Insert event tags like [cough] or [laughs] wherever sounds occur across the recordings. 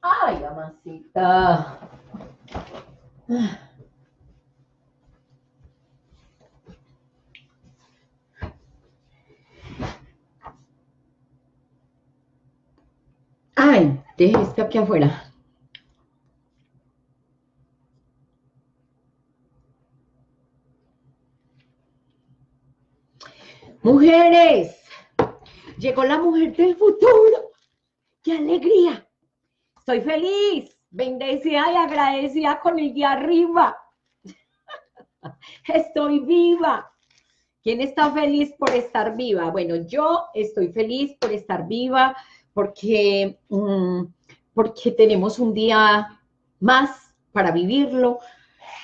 Ay, mamacita. Ay, deje esto aquí afuera. Mujeres, llegó la mujer del futuro. ¡Qué alegría! Estoy feliz, bendecida y agradecida con el día arriba. [laughs] Estoy viva. ¿Quién está feliz por estar viva? Bueno, yo estoy feliz por estar viva porque, mm, porque tenemos un día más para vivirlo,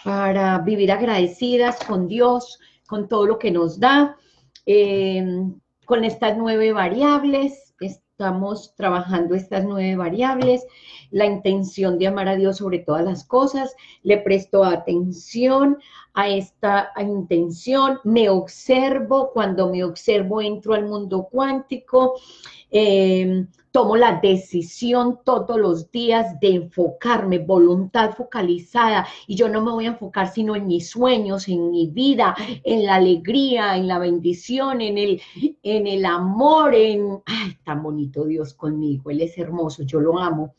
para vivir agradecidas con Dios, con todo lo que nos da, eh, con estas nueve variables, estamos trabajando estas nueve variables, la intención de amar a Dios sobre todas las cosas, le presto atención a esta intención, me observo, cuando me observo entro al mundo cuántico, eh, tomo la decisión todos los días de enfocarme, voluntad focalizada, y yo no me voy a enfocar sino en mis sueños, en mi vida, en la alegría, en la bendición, en el, en el amor, en, ay, tan bonito Dios conmigo, Él es hermoso, yo lo amo.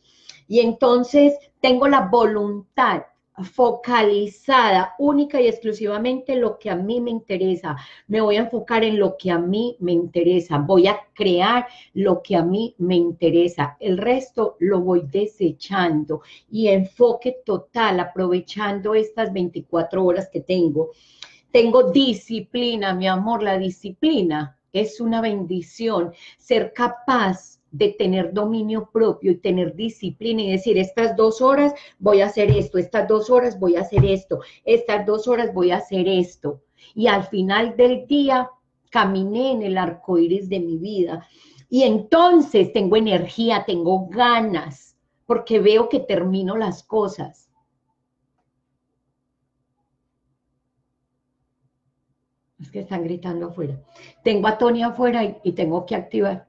Y entonces tengo la voluntad focalizada única y exclusivamente lo que a mí me interesa. Me voy a enfocar en lo que a mí me interesa. Voy a crear lo que a mí me interesa. El resto lo voy desechando y enfoque total, aprovechando estas 24 horas que tengo. Tengo disciplina, mi amor, la disciplina es una bendición. Ser capaz de tener dominio propio y tener disciplina y decir, estas dos horas voy a hacer esto, estas dos horas voy a hacer esto, estas dos horas voy a hacer esto. Y al final del día caminé en el arco iris de mi vida. Y entonces tengo energía, tengo ganas, porque veo que termino las cosas. Es que están gritando afuera. Tengo a Tony afuera y, y tengo que activar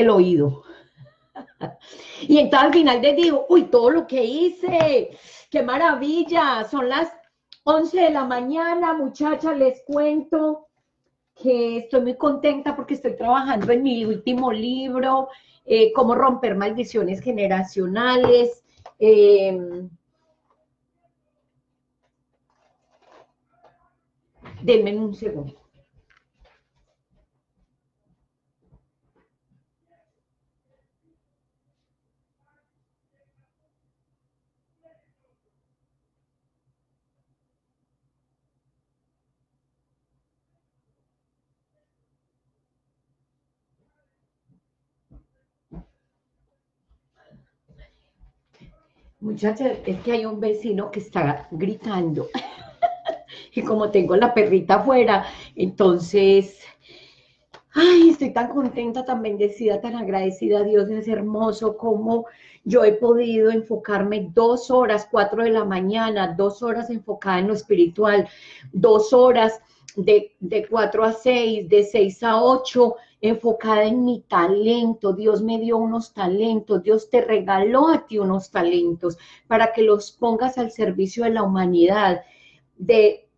el oído. Y entonces al final le digo, uy, todo lo que hice, qué maravilla, son las 11 de la mañana, muchachas, les cuento que estoy muy contenta porque estoy trabajando en mi último libro, eh, cómo romper maldiciones generacionales. Eh, denme un segundo. Muchachas, es que hay un vecino que está gritando. [laughs] y como tengo la perrita afuera, entonces, ay, estoy tan contenta, tan bendecida, tan agradecida. Dios es hermoso como yo he podido enfocarme dos horas, cuatro de la mañana, dos horas enfocada en lo espiritual, dos horas de, de cuatro a seis, de seis a ocho, enfocada en mi talento. Dios me dio unos talentos, Dios te regaló a ti unos talentos para que los pongas al servicio de la humanidad, de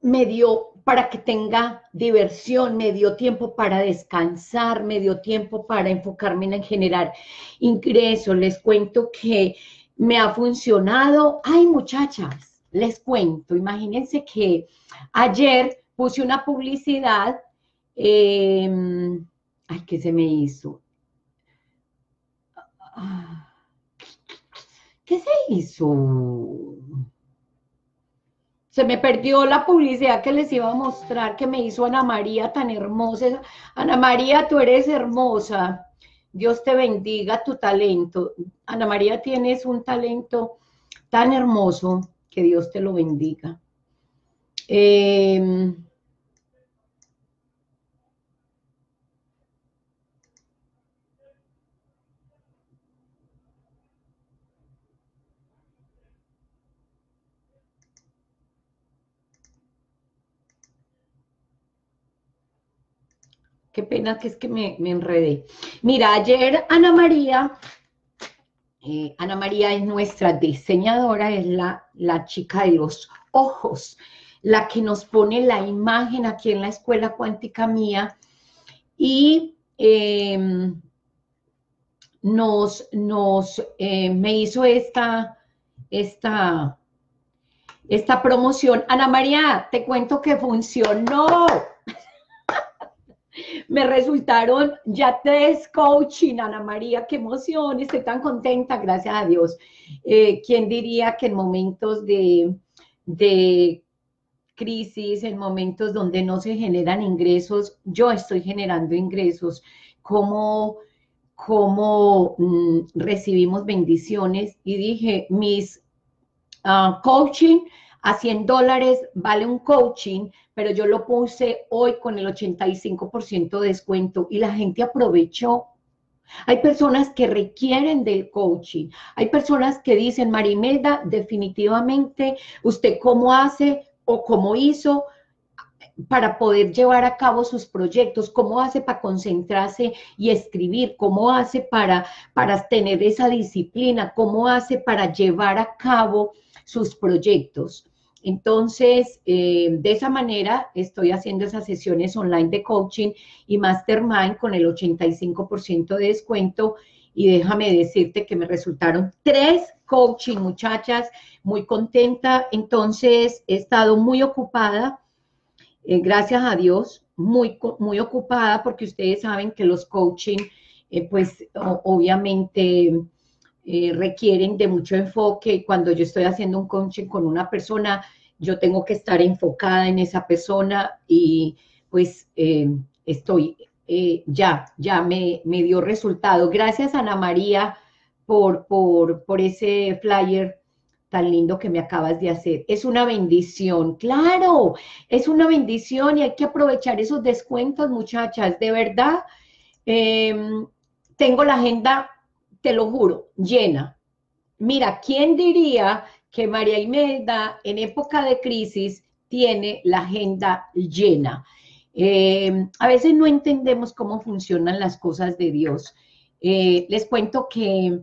medio para que tenga diversión, me dio tiempo para descansar, me dio tiempo para enfocarme en generar ingresos. Les cuento que me ha funcionado. Ay, muchachas, les cuento, imagínense que ayer puse una publicidad eh, ay, ¿qué se me hizo? ¿Qué se hizo? Se me perdió la publicidad que les iba a mostrar que me hizo Ana María tan hermosa. Ana María, tú eres hermosa. Dios te bendiga tu talento. Ana María, tienes un talento tan hermoso que Dios te lo bendiga. Eh, qué pena que es que me, enredé. Mira, ayer Ana María, eh, Ana María es nuestra diseñadora, es la, la chica de los ojos, la que nos pone la imagen aquí en la escuela cuántica mía y em, nos, nos eh, me hizo esta, esta, esta promoción. Ana María, te cuento que funcionó. Me resultaron ya tres coaching, Ana María, qué emoción, estoy tan contenta, gracias a Dios. Eh, ¿Quién diría que en momentos de, de crisis, en momentos donde no se generan ingresos, yo estoy generando ingresos, cómo, cómo mm, recibimos bendiciones y dije, mis ah, coaching a 100 dólares vale un coaching, pero yo lo puse hoy con el 85% de descuento y la gente aprovechó. Hay personas que requieren del coaching. Hay personas que dicen, Marimelda, definitivamente, ¿usted cómo hace o cómo hizo para poder llevar a cabo sus proyectos, cómo hace para concentrarse y escribir, cómo hace para, para tener esa disciplina, cómo hace para llevar a cabo sus proyectos. Entonces, eh, de esa manera estoy haciendo esas sesiones online de coaching y mastermind con el 85% de descuento y déjame decirte que me resultaron tres coaching, muchachas, muy contenta. Entonces, he estado muy ocupada, eh, gracias a Dios, muy, muy ocupada porque ustedes saben que los coaching, eh, pues obviamente eh, requieren de mucho enfoque. Cuando yo estoy haciendo un coaching con una persona, yo tengo que estar enfocada en esa persona y pues estoy ya, ya me, me, dio resultado. Gracias, Ana María, por, por, por ese flyer tan lindo que me acabas de hacer. Es una bendición, claro, es una bendición y hay que aprovechar esos descuentos, muchachas, de verdad. Em, tengo la agenda, te lo juro, llena. Mira, ¿quién diría que María Imelda en época de crisis tiene la agenda llena? Eh, a veces no entendemos cómo funcionan las cosas de Dios. Eh, les cuento que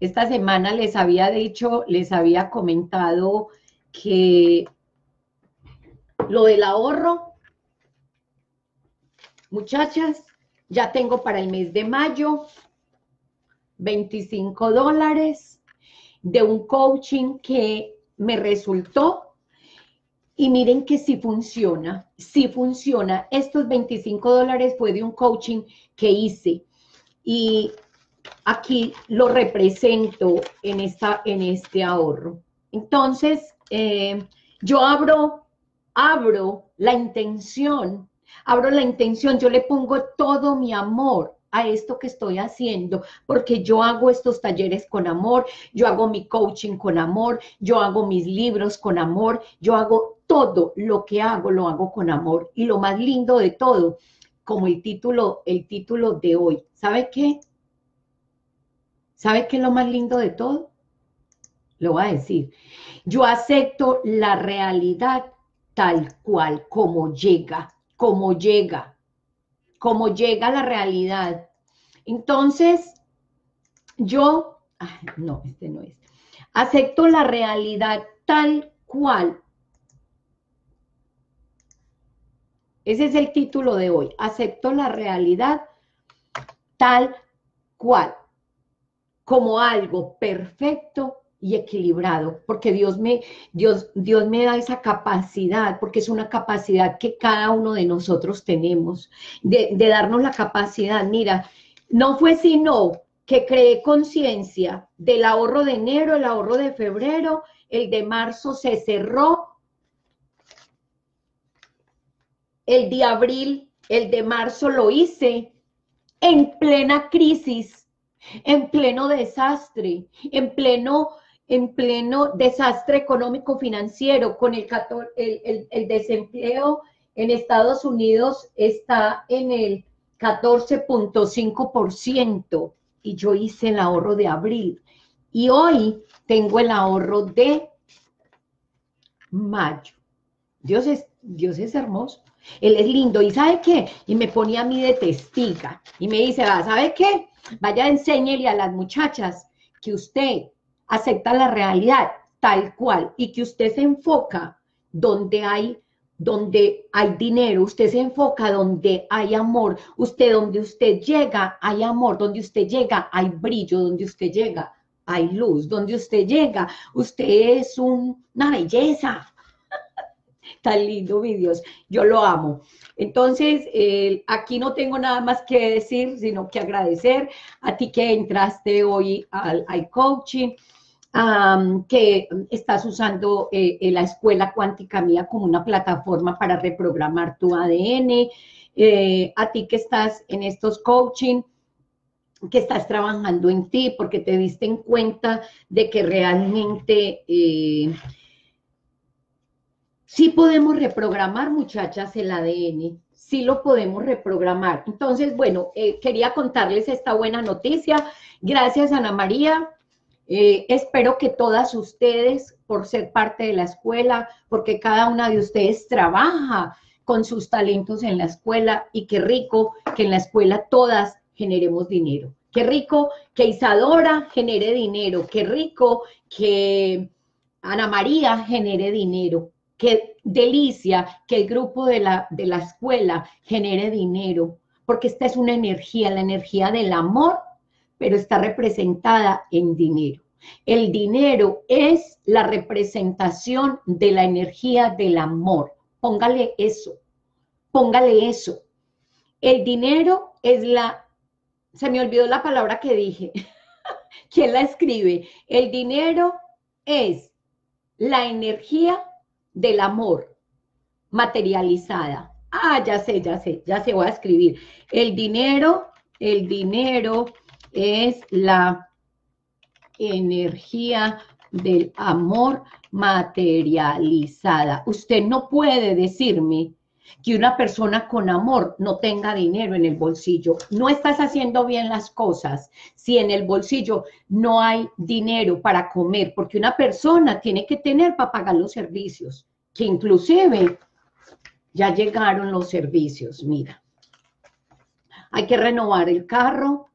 esta semana les había dicho, les había comentado que lo del ahorro, muchachas, ya tengo para el mes de mayo 25 dólares de un coaching que me resultó y miren que sí funciona, sí funciona. Estos 25 dólares fue de un coaching que hice y aquí lo represento en, esta, en este ahorro. Entonces, eh, yo abro, abro la intención, abro la intención, yo le pongo todo mi amor a esto que estoy haciendo, porque yo hago estos talleres con amor, yo hago mi coaching con amor, yo hago mis libros con amor, yo hago todo lo que hago, lo hago con amor. Y lo más lindo de todo, como el título, el título de hoy, ¿sabe qué? ¿Sabe qué es lo más lindo de todo? Lo voy a decir. Yo acepto la realidad tal cual, como llega, como llega como llega la realidad. Entonces, yo, no, este no es, acepto la realidad tal cual. Ese es el título de hoy, acepto la realidad tal cual, como algo perfecto y equilibrado, porque Dios me, Dios, Dios me da esa capacidad, porque es una capacidad que cada uno de nosotros tenemos, de, de darnos la capacidad. Mira, no fue sino que creé conciencia del ahorro de enero, el ahorro de febrero, el de marzo se cerró, el de abril, el de marzo lo hice en plena crisis, en pleno desastre, en pleno en pleno desastre económico financiero, con el, el, desempleo en Estados Unidos está en el 14.5% y yo hice el ahorro de abril. Y hoy tengo el ahorro de mayo. Dios es, Dios es hermoso. Él es lindo. ¿Y sabe qué? Y me ponía a mí de testiga. Y me dice, va, ¿sabe qué? Vaya, enséñele a las muchachas que usted acepta la realidad tal cual y que usted se enfoca donde hay donde hay dinero, usted se enfoca donde hay amor, usted donde usted llega hay amor, donde usted llega hay brillo, donde usted llega hay luz, donde usted llega, usted es una belleza. Tan lindo, mi yo lo amo. Entonces, aquí no tengo nada más que decir, sino que agradecer a ti que entraste hoy al, coaching, que estás usando eh, la escuela cuántica mía como una plataforma para reprogramar tu ADN, eh, a ti que estás en estos coaching, que estás trabajando en ti porque te diste en cuenta de que realmente eh, sí podemos reprogramar, muchachas, el ADN, sí lo podemos reprogramar. Entonces, bueno, eh, quería contarles esta buena noticia. Gracias, Ana María. Eh, espero que todas ustedes, por ser parte de la escuela, porque cada una de ustedes trabaja con sus talentos en la escuela y qué rico que en la escuela todas generemos dinero. Qué rico que Isadora genere dinero, qué rico que Ana María genere dinero, qué delicia que el grupo de la, de la escuela genere dinero, porque esta es una energía, la energía del amor, pero está representada en dinero. El dinero es la representación de la energía del amor. Póngale eso, póngale eso. El dinero es la se me olvidó la palabra que dije. [laughs] ¿Quién la escribe? El dinero es la energía del amor materializada. Ah, ya sé, ya sé, ya se voy a escribir. El dinero, el dinero es la energía del amor materializada. Usted no puede decirme que una persona con amor no tenga dinero en el bolsillo. No estás haciendo bien las cosas si en el bolsillo no hay dinero para comer, porque una persona tiene que tener para pagar los servicios, que inclusive ya llegaron los servicios, mira. Hay que renovar el carro,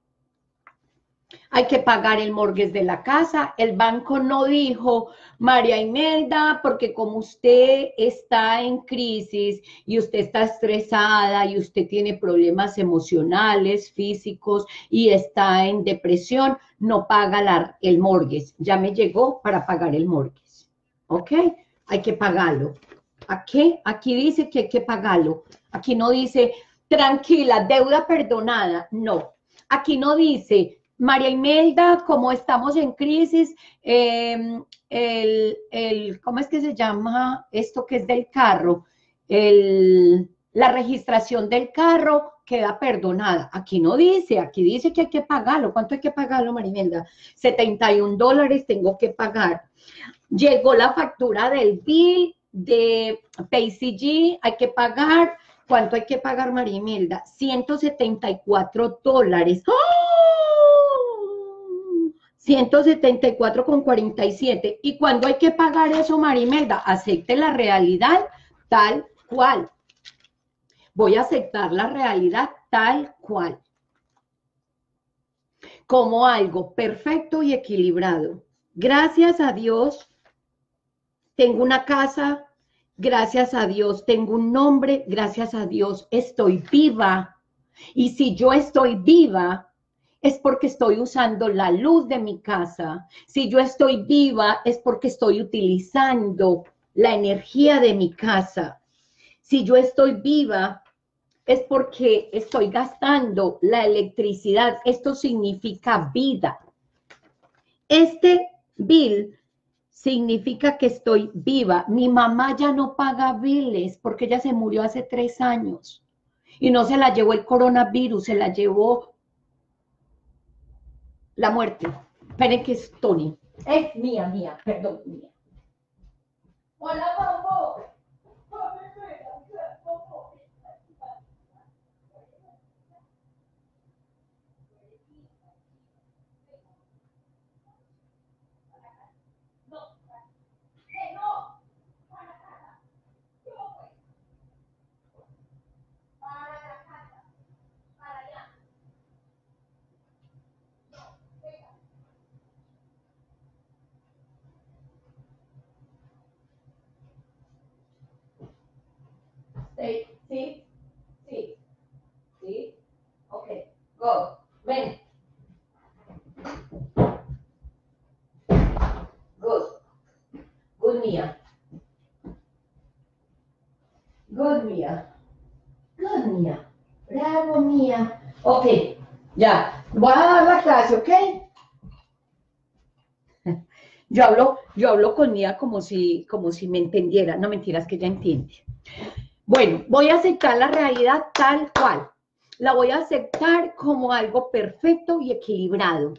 hay que pagar el mortgage de la casa. El banco no dijo, María Imelda, porque como usted está en crisis y usted está estresada y usted tiene problemas emocionales, físicos y está en depresión, no paga el mortgage. Ya me llegó para pagar el mortgage. ¿Ok? Hay que pagarlo. ¿A qué? Aquí dice que hay que pagarlo. Aquí no dice, tranquila, deuda perdonada. No. Aquí no dice, María Imelda, como estamos en crisis, em, el, ¿cómo es que se llama esto que es del carro? la registración del carro queda perdonada. Aquí no dice, aquí dice que hay que pagarlo. ¿Cuánto hay que pagarlo, María Imelda? 71 dólares tengo que pagar. Llegó la factura del bill de PayCG, hay que pagar. ¿Cuánto hay que pagar, María Imelda? 174 dólares. ¡Oh! 174,47. ¿Y cuando hay que pagar eso, Marimelda? Acepte la realidad tal cual. Voy a aceptar la realidad tal cual. Como algo perfecto y equilibrado. Gracias a Dios, tengo una casa. Gracias a Dios, tengo un nombre. Gracias a Dios, estoy viva. Y si yo estoy viva, es porque estoy usando la luz de mi casa. Si yo estoy viva, es porque estoy utilizando la energía de mi casa. Si yo estoy viva, es porque estoy gastando la electricidad. Esto significa vida. Este bill significa que estoy viva. Mi mamá ya no paga biles porque ella se murió hace tres años. Y no se la llevó el coronavirus, se la llevó la muerte. Esperen que es Tony. Es mía, mía, perdón, mía. Hola, Bobo. Sí. Sí. Sí. Ok. Go. Ven. Good. Good, Mia. Good, Mia. Good, Mia. Bravo, Mia. Ok. Ya. Voy a dar la clase, ¿ok? [laughs] Yo hablo, yo hablo con Mía como si, como si me entendiera. No mentiras que ella entiende. Bueno, voy a aceptar la realidad tal cual. La voy a aceptar como algo perfecto y equilibrado.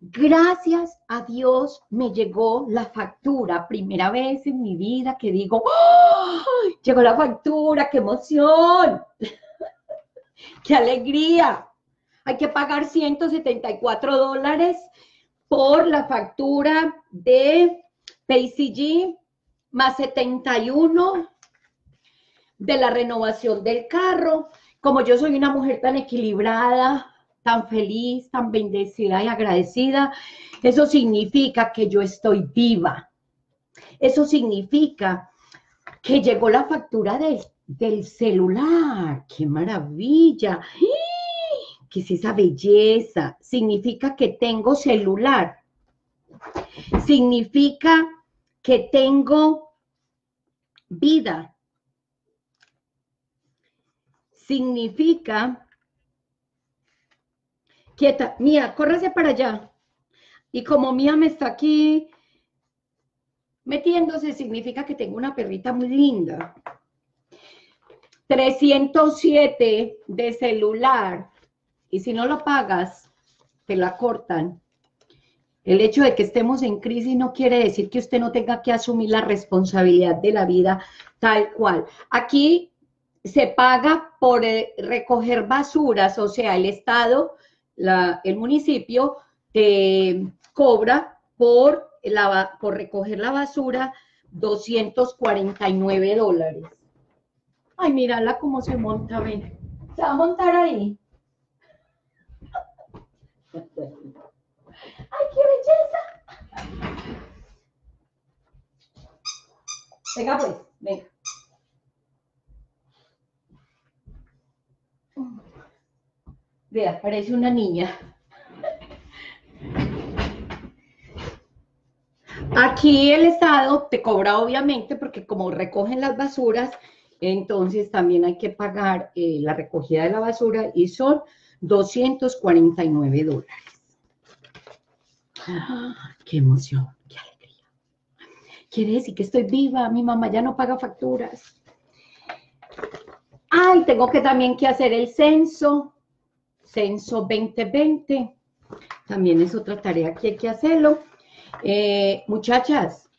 Gracias a Dios me llegó la factura. Primera vez en mi vida que digo, ¡ay! llegó la factura, qué emoción, [laughs] qué alegría. Hay que pagar 174 dólares por la factura de PayCG más 71 de la renovación del carro. Como yo soy una mujer tan equilibrada, tan feliz, tan bendecida y agradecida, eso significa que yo estoy viva. Eso significa que llegó la factura del, del celular. ¡Qué maravilla! ¿Qué es esa belleza? Significa que tengo celular. Significa que tengo vida. Significa... Quieta, Mía, córrese para allá. Y como Mía me está aquí metiéndose, significa que tengo una perrita muy linda. 307 de celular y si no lo pagas, te la cortan. El hecho de que estemos en crisis no quiere decir que usted no tenga que asumir la responsabilidad de la vida tal cual. Aquí se paga por eh, recoger basuras, o sea, el Estado, el municipio te cobra por, por recoger la basura 249 dólares. Ay, mírala cómo se monta, ven. Se va a montar ahí. ¡Ay, qué belleza! Venga pues, venga. Vea, parece una niña. Aquí el Estado te cobra obviamente porque como recogen las basuras, entonces también hay que pagar eh, la recogida de la basura y son 249 dólares. ¡Qué emoción! ¡Qué alegría! Quiere decir que estoy viva, mi mamá ya no paga facturas. Ay, tengo que también que hacer el censo, censo 2020. También es otra tarea que hay que hacerlo. Eh, muchachas,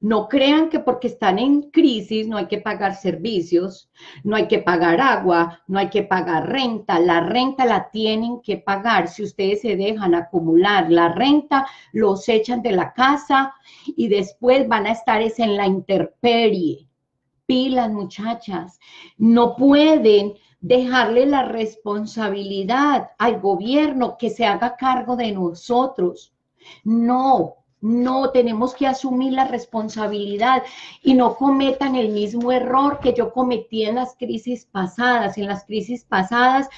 no crean que porque están en crisis no hay que pagar servicios, no hay que pagar agua, no hay que pagar renta. La renta la tienen que pagar. Si ustedes se dejan acumular la renta, los echan de la casa y después van a estar en la interperie. Pilas, muchachas. No pueden dejarle la responsabilidad al gobierno que se haga cargo de nosotros. No, no, tenemos que asumir la responsabilidad y no cometan el mismo error que yo cometí en las crisis pasadas. En las crisis pasadas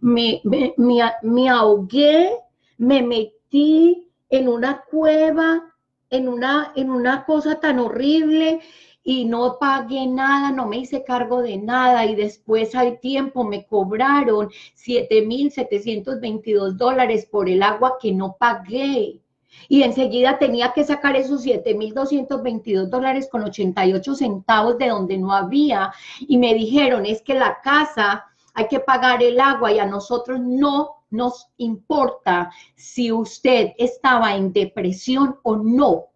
me, me, ahogué, me metí en una cueva, en una, en una cosa tan horrible y no pagué nada, no me hice cargo de nada y después al tiempo me cobraron 7.722 dólares por el agua que no pagué. Y enseguida tenía que sacar esos 7.222 dólares con 88 centavos de donde no había. Y me dijeron es que la casa hay que pagar el agua y a nosotros no nos importa si usted estaba en depresión o no,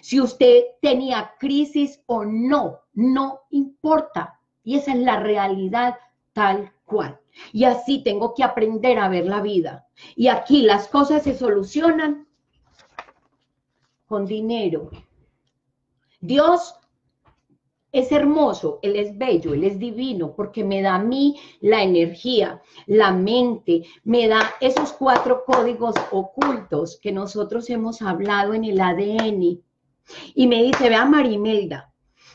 si usted tenía crisis o no, no importa. Y esa es la realidad tal cual. Y así tengo que aprender a ver la vida. Y aquí las cosas se solucionan con dinero. Dios es hermoso, Él es bello, Él es divino, porque me da a mí la energía, la mente, me da esos cuatro códigos ocultos que nosotros hemos hablado en el ADN. Y me dice, vea Marimelda,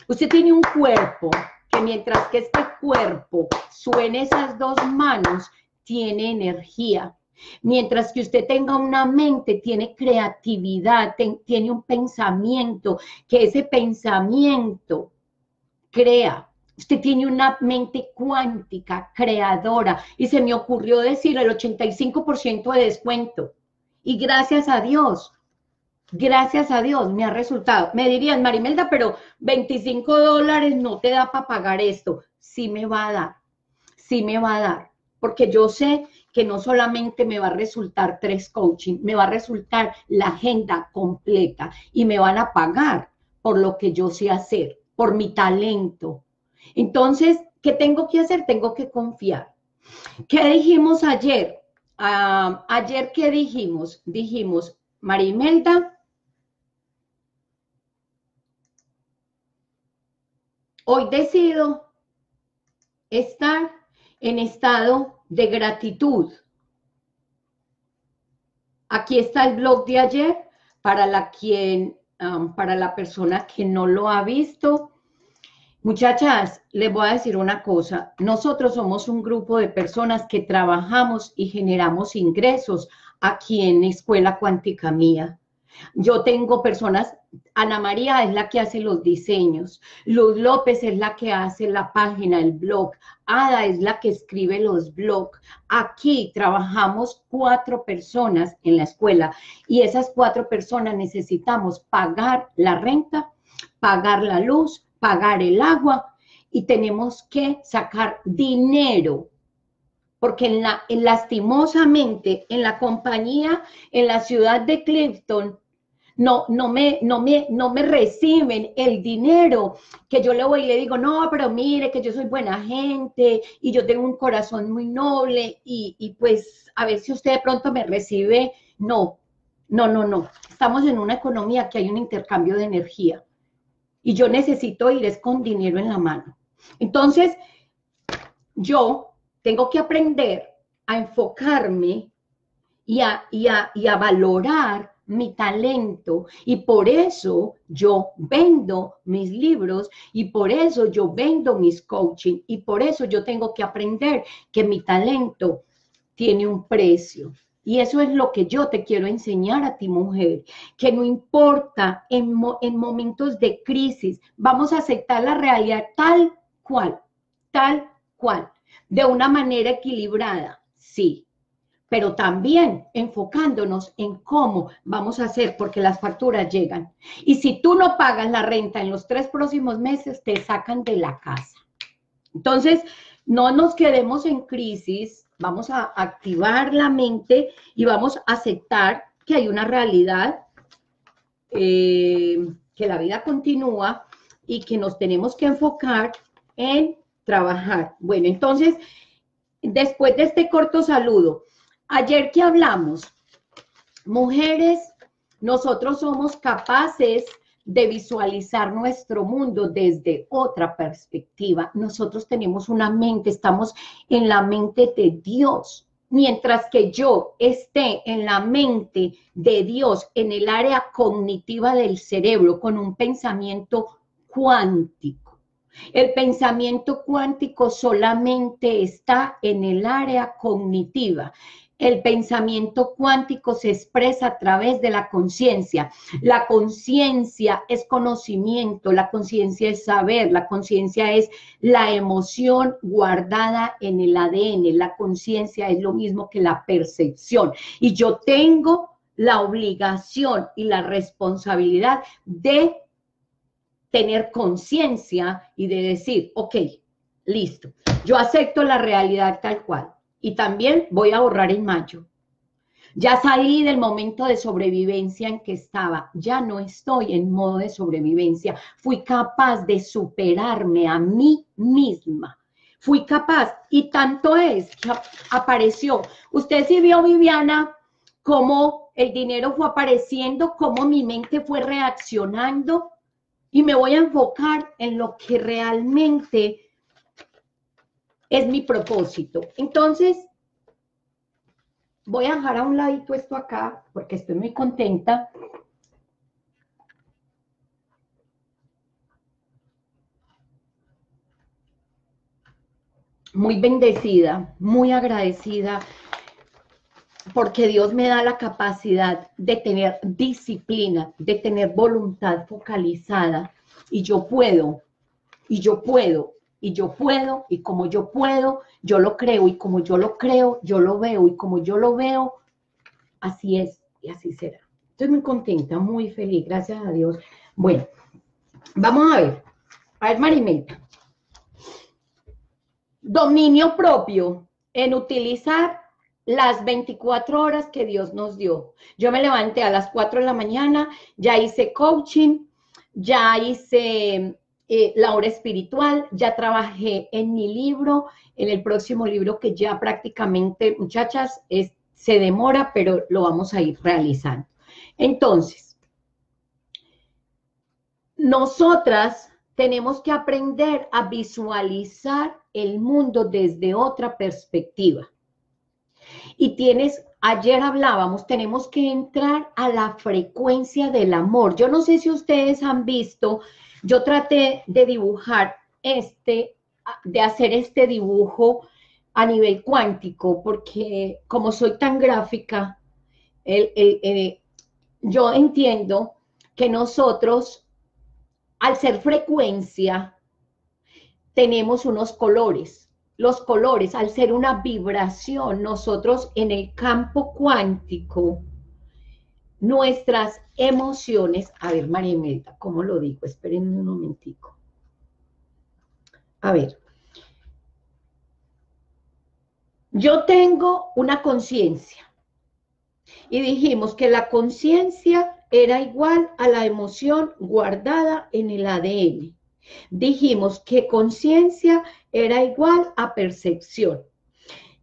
usted tiene un cuerpo que mientras que este cuerpo suene esas dos manos, tiene energía. Mientras que usted tenga una mente, tiene creatividad, tiene un pensamiento, que ese pensamiento crea. Usted tiene una mente cuántica, creadora, y se me ocurrió decir el 85% de descuento. Y gracias a Dios, gracias a Dios me ha resultado. Me dirían, Marimelda, pero 25 dólares no te da para pagar esto. Sí me va a dar, sí me va a dar, porque yo sé que no solamente me va a resultar tres coaching, me va a resultar la agenda completa y me van a pagar por lo que yo sé hacer, por mi talento. Entonces, ¿qué tengo que hacer? Tengo que confiar. ¿Qué dijimos ayer? Ah, ayer, ¿qué dijimos? Dijimos, Marimelda, hoy decido estar en estado de gratitud. Aquí está el blog de ayer para la quien, para la persona que no lo ha visto. Muchachas, les voy a decir una cosa. Nosotros somos un grupo de personas que trabajamos y generamos ingresos aquí en Escuela Cuántica Mía. Yo tengo personas, Ana María es la que hace los diseños, Luz López es la que hace la página, el blog, Ada es la que escribe los blogs. Aquí trabajamos cuatro personas en la escuela y esas cuatro personas necesitamos pagar la renta, pagar la luz, pagar el agua y tenemos que sacar dinero porque en la, lastimosamente en la compañía, en la ciudad de Clifton, no, no, me, no, me, no me reciben el dinero que yo le voy y le digo, no, pero mire que yo soy buena gente y yo tengo un corazón muy noble y, y pues a ver si usted de pronto me recibe. No, no, no, no. Estamos en una economía que hay un intercambio de energía y yo necesito ir es con dinero en la mano. Entonces, yo tengo que aprender a enfocarme y a, y a, valorar mi talento y por eso yo vendo mis libros y por eso yo vendo mis coaching y por eso yo tengo que aprender que mi talento tiene un precio. Y eso es lo que yo te quiero enseñar a ti, mujer, que no importa en, en momentos de crisis, vamos a aceptar la realidad tal cual, tal cual de una manera equilibrada, sí, pero también enfocándonos en cómo vamos a hacer, porque las facturas llegan. Y si tú no pagas la renta en los tres próximos meses, te sacan de la casa. Entonces, no nos quedemos en crisis, vamos a activar la mente y vamos a aceptar que hay una realidad, eh, que la vida continúa y que nos tenemos que enfocar en trabajar. Bueno, entonces, después de este corto saludo, ayer que hablamos, mujeres, nosotros somos capaces de visualizar nuestro mundo desde otra perspectiva. Nosotros tenemos una mente, estamos en la mente de Dios. Mientras que yo esté en la mente de Dios, en el área cognitiva del cerebro, con un pensamiento cuántico el pensamiento cuántico solamente está en el área cognitiva. El pensamiento cuántico se expresa a través de la conciencia. La conciencia es conocimiento, la conciencia es saber, la conciencia es la emoción guardada en el ADN. La conciencia es lo mismo que la percepción. Y yo tengo la obligación y la responsabilidad de tener conciencia y de decir, ok, listo, yo acepto la realidad tal cual y también voy a ahorrar en mayo. Ya salí del momento de sobrevivencia en que estaba, ya no estoy en modo de sobrevivencia, fui capaz de superarme a mí misma. Fui capaz y tanto es que apareció. Usted sí vio, Viviana, cómo el dinero fue apareciendo, cómo mi mente fue reaccionando y me voy a enfocar en lo que realmente es mi propósito. Entonces, voy a dejar a un ladito esto acá porque estoy muy contenta. muy bendecida, muy agradecida, porque Dios me da la capacidad de tener disciplina, de tener voluntad focalizada, y yo puedo, y yo puedo, y yo puedo, y como yo puedo, yo lo creo, y como yo lo creo, yo lo veo, y como yo lo veo, así es, y así será. Estoy muy contenta, muy feliz, gracias a Dios. Bueno, vamos a ver. A ver, Marimenta. Dominio propio en utilizar las 24 horas que Dios nos dio. Yo me levanté a las 4 de la mañana, ya hice coaching, ya hice eh, la hora espiritual, ya trabajé en mi libro, en el próximo libro que ya prácticamente, muchachas, se demora, pero lo vamos a ir realizando. Entonces, nosotras tenemos que aprender a visualizar el mundo desde otra perspectiva. Y tienes, ayer hablábamos, tenemos que entrar a la frecuencia del amor. Yo no sé si ustedes han visto, yo traté de dibujar este, de hacer este dibujo a nivel cuántico, porque como soy tan gráfica, yo entiendo que nosotros, al ser frecuencia, tenemos unos colores. Los colores, al ser una vibración, nosotros en el campo cuántico, nuestras emociones, a ver, María Imelda, ¿cómo lo digo? Esperen un momentico. A ver, yo tengo una conciencia y dijimos que la conciencia era igual a la emoción guardada en el ADN. Dijimos que conciencia era igual a percepción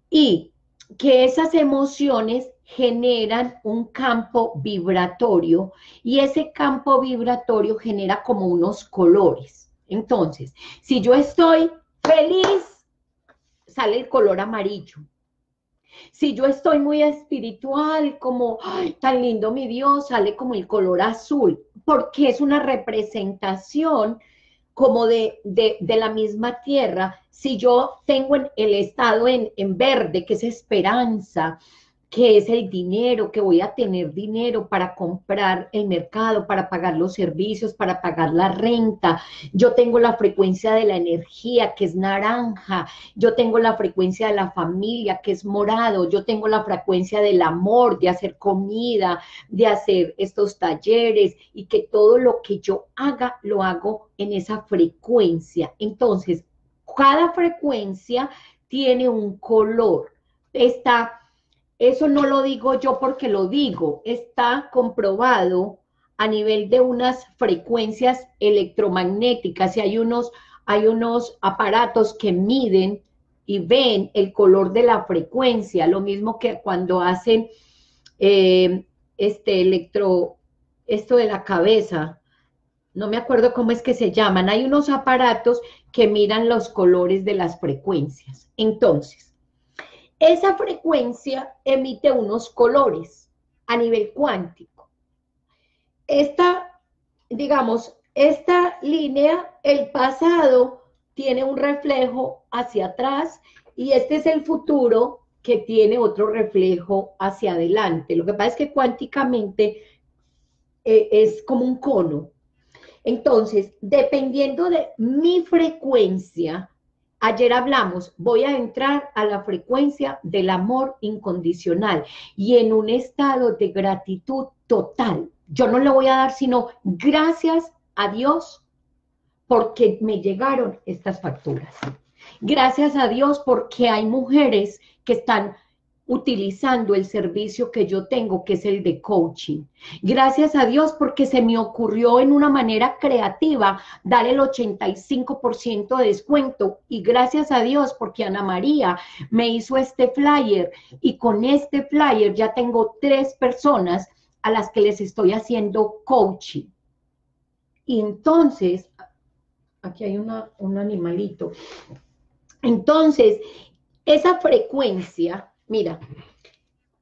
y que esas emociones generan un campo vibratorio y ese campo vibratorio genera como unos colores. Entonces, si yo estoy feliz, sale el color amarillo. Si yo estoy muy espiritual, como, tan lindo mi Dios, sale como el color azul, porque es una representación como de, la misma tierra, si yo tengo el estado en, en verde, que es esperanza, que es el dinero, que voy a tener dinero para comprar el mercado, para pagar los servicios, para pagar la renta. Yo tengo la frecuencia de la energía, que es naranja. Yo tengo la frecuencia de la familia, que es morado. Yo tengo la frecuencia del amor, de hacer comida, de hacer estos talleres y que todo lo que yo haga, lo hago en esa frecuencia. Entonces, cada frecuencia tiene un color. Está eso no lo digo yo porque lo digo, está comprobado a nivel de unas frecuencias electromagnéticas. Y hay unos, hay unos aparatos que miden y ven el color de la frecuencia, lo mismo que cuando hacen eh, este electro, esto de la cabeza, no me acuerdo cómo es que se llaman, hay unos aparatos que miran los colores de las frecuencias. Entonces, esa frecuencia emite unos colores a nivel cuántico. Esta, digamos, esta línea, el pasado, tiene un reflejo hacia atrás y este es el futuro que tiene otro reflejo hacia adelante. Lo que pasa es que cuánticamente eh, es como un cono. Entonces, dependiendo de mi frecuencia, Ayer hablamos, voy a entrar a la frecuencia del amor incondicional y en un estado de gratitud total. Yo no le voy a dar sino gracias a Dios porque me llegaron estas facturas. Gracias a Dios porque hay mujeres que están utilizando el servicio que yo tengo, que es el de coaching. Gracias a Dios porque se me ocurrió en una manera creativa dar el 85% de descuento y gracias a Dios porque Ana María me hizo este flyer y con este flyer ya tengo tres personas a las que les estoy haciendo coaching. Y entonces, aquí hay un animalito. Entonces, esa frecuencia Mira,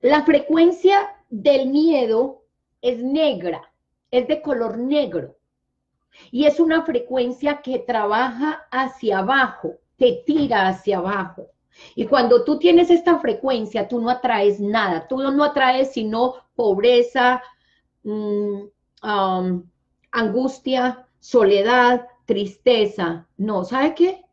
la frecuencia del miedo es negra, es de color negro. Y es una frecuencia que trabaja hacia abajo. te tira hacia abajo. Y cuando tú tienes esta frecuencia, tú no atraes nada, tú no atraes sino pobreza, mm, angustia, soledad, tristeza. No, ¿sabe qué?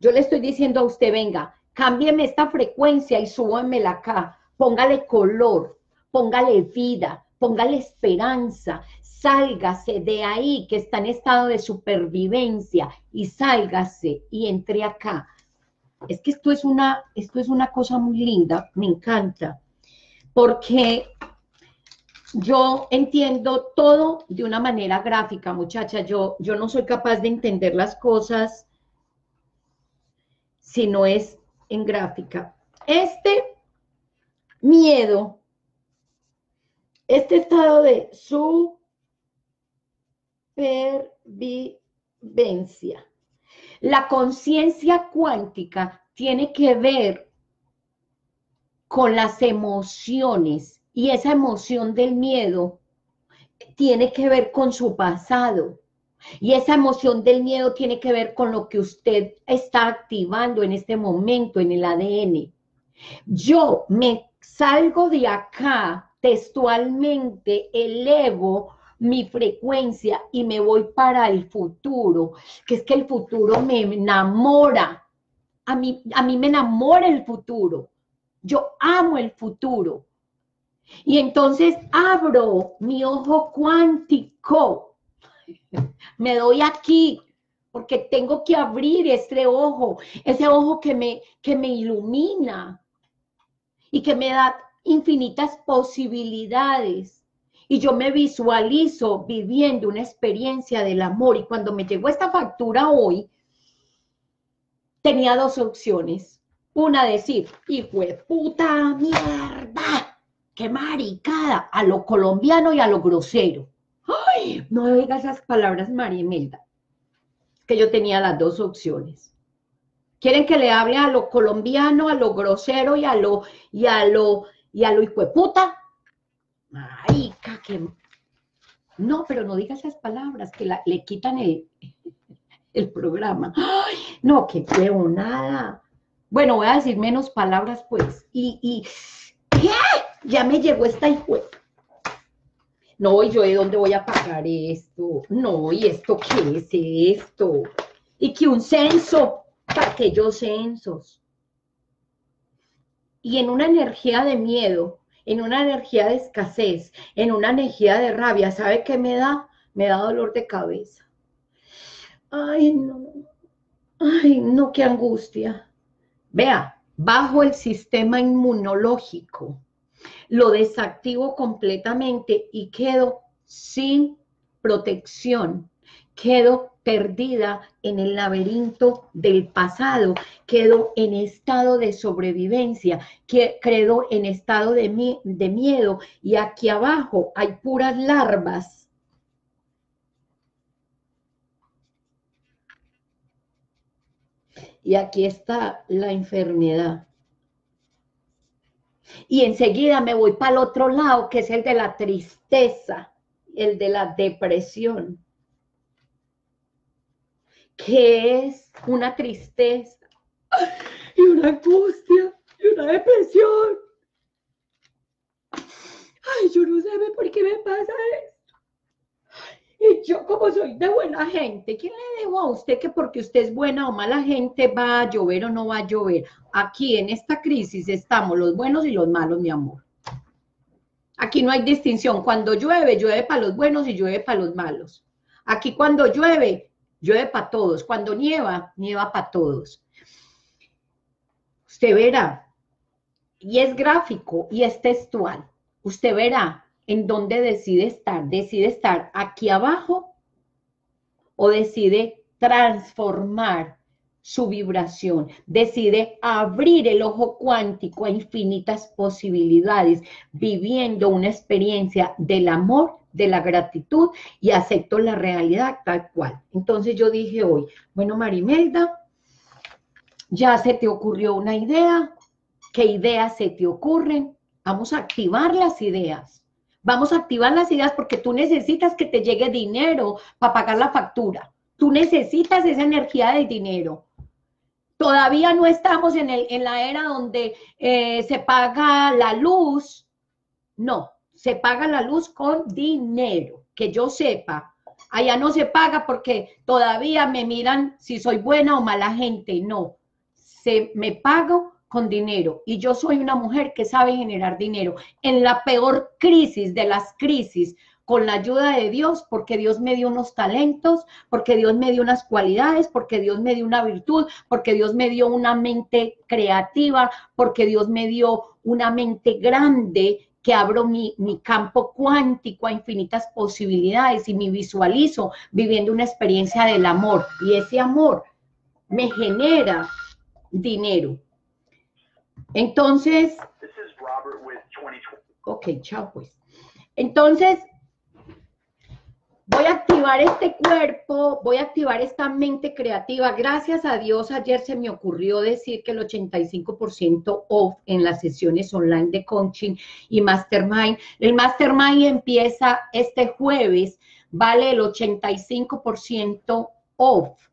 Yo le estoy diciendo a usted, venga, cámbieme esta frecuencia y súbamela acá, póngale color, póngale vida, póngale esperanza, sálgase de ahí que está en estado de supervivencia y sálgase y entre acá. Es que esto es una, esto es una cosa muy linda, me encanta, porque yo entiendo todo de una manera gráfica, muchacha. Yo, yo no soy capaz de entender las cosas si no es en gráfica. Este miedo, este estado de supervivencia, la conciencia cuántica tiene que ver con las emociones y esa emoción del miedo tiene que ver con su pasado. Y esa emoción del miedo tiene que ver con lo que usted está activando en este momento en el ADN. Yo me salgo de acá textualmente, elevo mi frecuencia y me voy para el futuro, que es que el futuro me enamora. A mí, a mí me enamora el futuro. Yo amo el futuro. Y entonces abro mi ojo cuántico. [laughs] Me doy aquí porque tengo que abrir este ojo, ese ojo que me, que me ilumina y que me da infinitas posibilidades. Y yo me visualizo viviendo una experiencia del amor. Y cuando me llegó esta factura hoy, tenía dos opciones. Una, decir, y fue puta mierda qué maricada, a lo colombiano y a lo grosero. No digas esas palabras, María Imelda, que yo tenía las dos opciones. ¿Quieren que le hable a lo colombiano, a lo grosero y a lo, y a lo, y a lo hijo de puta? Marica, que... No, pero no digas esas palabras, que le quitan el, [laughs] el programa. Ay, no, qué nada. Bueno, voy a decir menos palabras, pues. Y, y, ¿qué? ya me llegó esta hijo. No, ¿y yo de dónde voy a pagar esto? No, ¿y esto qué es esto? Y que un censo, para aquellos censos. Y en una energía de miedo, en una energía de escasez, en una energía de rabia, ¿sabe qué me da? Me da dolor de cabeza. Ay, no. Ay, no, qué angustia. Vea, bajo el sistema inmunológico lo desactivo completamente y quedo sin protección, quedo perdida en el laberinto del pasado, quedo en estado de sobrevivencia, que quedo en estado de, de miedo y aquí abajo hay puras larvas. Y aquí está la enfermedad. Y enseguida me voy para el otro lado, que es el de la tristeza, el de la depresión, que es una tristeza y una angustia y una depresión. Ay, yo no sé por qué me pasa esto. Yo como soy de buena gente, ¿quién le digo a usted que porque usted es buena o mala gente va a llover o no va a llover? Aquí en esta crisis estamos los buenos y los malos, mi amor. Aquí no hay distinción. Cuando llueve, llueve para los buenos y llueve para los malos. Aquí cuando llueve, llueve para todos. Cuando nieva, nieva para todos. Usted verá, y es gráfico y es textual. Usted verá en dónde decide estar. Decide estar aquí abajo o decide transformar su vibración, decide abrir el ojo cuántico a infinitas posibilidades, viviendo una experiencia del amor, de la gratitud y acepto la realidad tal cual. Entonces yo dije hoy, bueno, Marimelda, ya se te ocurrió una idea, ¿qué ideas se te ocurren? Vamos a activar las ideas Vamos a activar las ideas porque tú necesitas que te llegue dinero para pagar la factura. Tú necesitas esa energía del dinero. Todavía no estamos en, el, en la era donde eh, se paga la luz. No, se paga la luz con dinero, que yo sepa. Allá no se paga porque todavía me miran si soy buena o mala gente. No, se me pago con dinero y yo soy una mujer que sabe generar dinero. En la peor crisis de las crisis, con la ayuda de Dios, porque Dios me dio unos talentos, porque Dios me dio unas cualidades, porque Dios me dio una virtud, porque Dios me dio una mente creativa, porque Dios me dio una mente grande que abro mi, mi, campo cuántico a infinitas posibilidades y me visualizo viviendo una experiencia del amor. Y ese amor me genera dinero. Entonces, ok, chao pues. Entonces, voy a activar este cuerpo, voy a activar esta mente creativa. Gracias a Dios, ayer se me ocurrió decir que el 85% off en las sesiones online de coaching y mastermind. El mastermind empieza este jueves, vale el 85% off.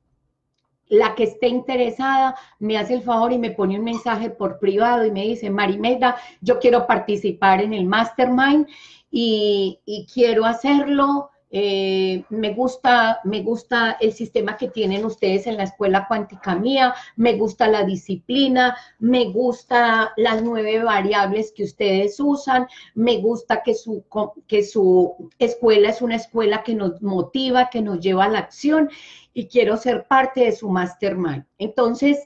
La que esté interesada me hace el favor y me pone un mensaje por privado y me dice, Marimeda, yo quiero participar en el mastermind y, y quiero hacerlo eh, me, gusta, me gusta el sistema que tienen ustedes en la escuela cuántica mía, me gusta la disciplina, me gusta las nueve variables que ustedes usan, me gusta que su, que su escuela es una escuela que nos motiva, que nos lleva a la acción y quiero ser parte de su mastermind. Entonces,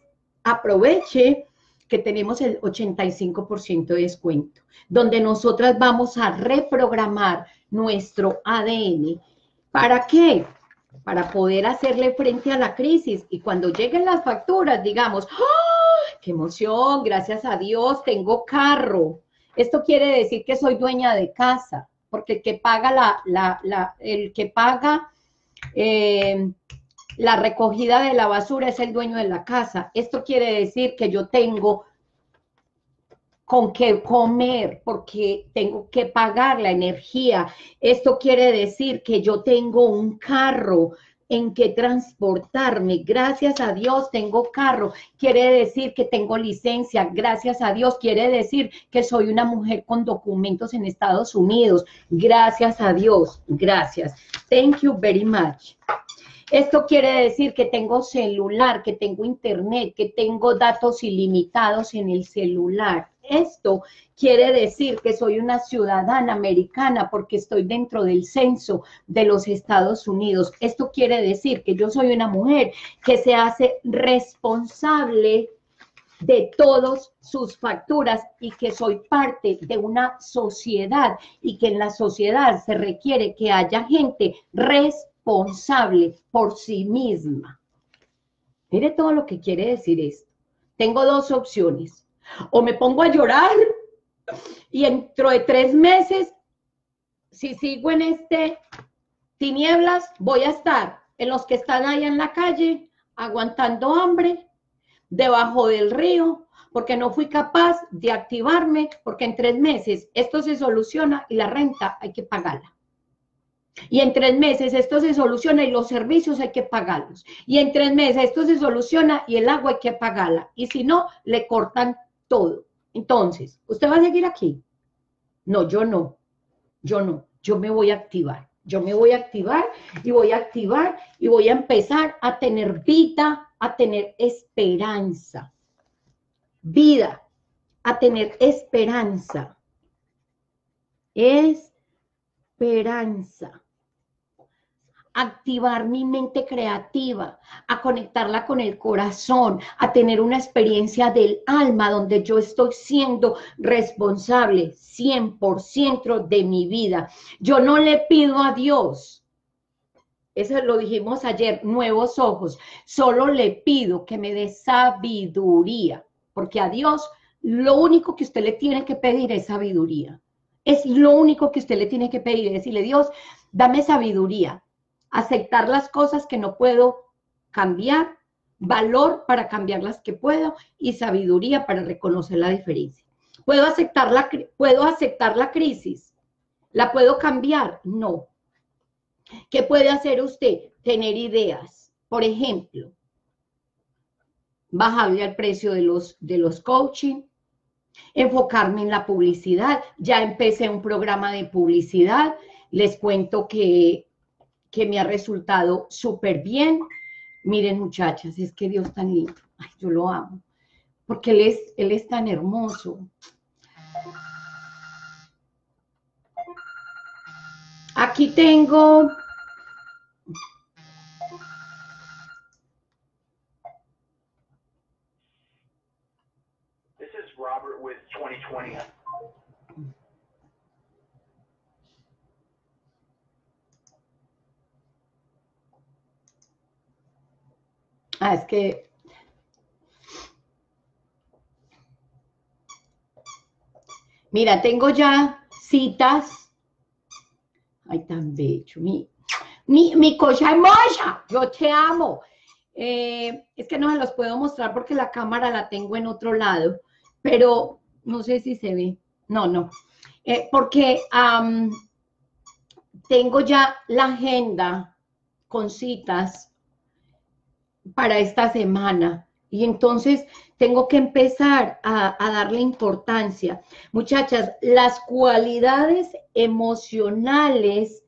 aproveche que tenemos el 85% de descuento, donde nosotras vamos a reprogramar nuestro ADN. ¿Para qué? Para poder hacerle frente a la crisis y cuando lleguen las facturas, digamos, ¡Ah! ¡qué emoción! Gracias a Dios, tengo carro. Esto quiere decir que soy dueña de casa, porque el que paga la, el que paga eh, la recogida de la basura es el dueño de la casa. Esto quiere decir que yo tengo con qué comer, porque tengo que pagar la energía. Esto quiere decir que yo tengo un carro en que transportarme. Gracias a Dios tengo carro. Quiere decir que tengo licencia. Gracias a Dios quiere decir que soy una mujer con documentos en Estados Unidos. Gracias a Dios. Gracias. Thank you very much. Esto quiere decir que tengo celular, que tengo internet, que tengo datos ilimitados en el celular. Esto quiere decir que soy una ciudadana americana porque estoy dentro del censo de los Estados Unidos. Esto quiere decir que yo soy una mujer que se hace responsable de todas sus facturas y que soy parte de una sociedad y que en la sociedad se requiere que haya gente responsable por sí misma. Mire todo lo que quiere decir esto. Tengo dos opciones o me pongo a llorar y dentro de tres meses, si sigo en este tinieblas, voy a estar en los que están ahí en la calle, aguantando hambre, debajo del río, porque no fui capaz de activarme, porque en tres meses esto se soluciona y la renta hay que pagarla. Y en tres meses esto se soluciona y los servicios hay que pagarlos. Y en tres meses esto se soluciona y el agua hay que pagarla. Y si no, le cortan todo. Entonces, ¿usted va a seguir aquí? No, yo no. Yo no. Yo me voy a activar. Yo me voy a activar y voy a activar y voy a empezar a tener vida, a tener esperanza. Vida, a tener esperanza. Esperanza activar mi mente creativa, a conectarla con el corazón, a tener una experiencia del alma donde yo estoy siendo responsable 100% de mi vida. Yo no le pido a Dios, eso lo dijimos ayer, nuevos ojos, solo le pido que me dé sabiduría, porque a Dios lo único que usted le tiene que pedir es sabiduría. Es lo único que usted le tiene que pedir, decirle, Dios, dame sabiduría, aceptar las cosas que no puedo cambiar, valor para cambiar las que puedo y sabiduría para reconocer la diferencia. ¿Puedo aceptar la, ¿Puedo aceptar la crisis? ¿La puedo cambiar? No. ¿Qué puede hacer usted? Tener ideas. Por ejemplo, bajarle al precio de los, de los coaching, enfocarme en la publicidad. Ya empecé un programa de publicidad. Les cuento que, que me ha resultado súper bien. Miren, muchachas, es que Dios tan lindo. Ay, yo lo amo. Porque Él es, él es tan hermoso. Aquí tengo Robert with 2020. Ah, es que Mira, tengo ya citas. Ay, tan bello. Mi, mi, mi cosa hermosa. Yo te amo. Eh, es que no se los puedo mostrar porque la cámara la tengo en otro lado pero no sé si se ve. No, no. Eh, porque tengo ya la agenda con citas para esta semana. Y entonces tengo que empezar a, darle importancia. Muchachas, las cualidades emocionales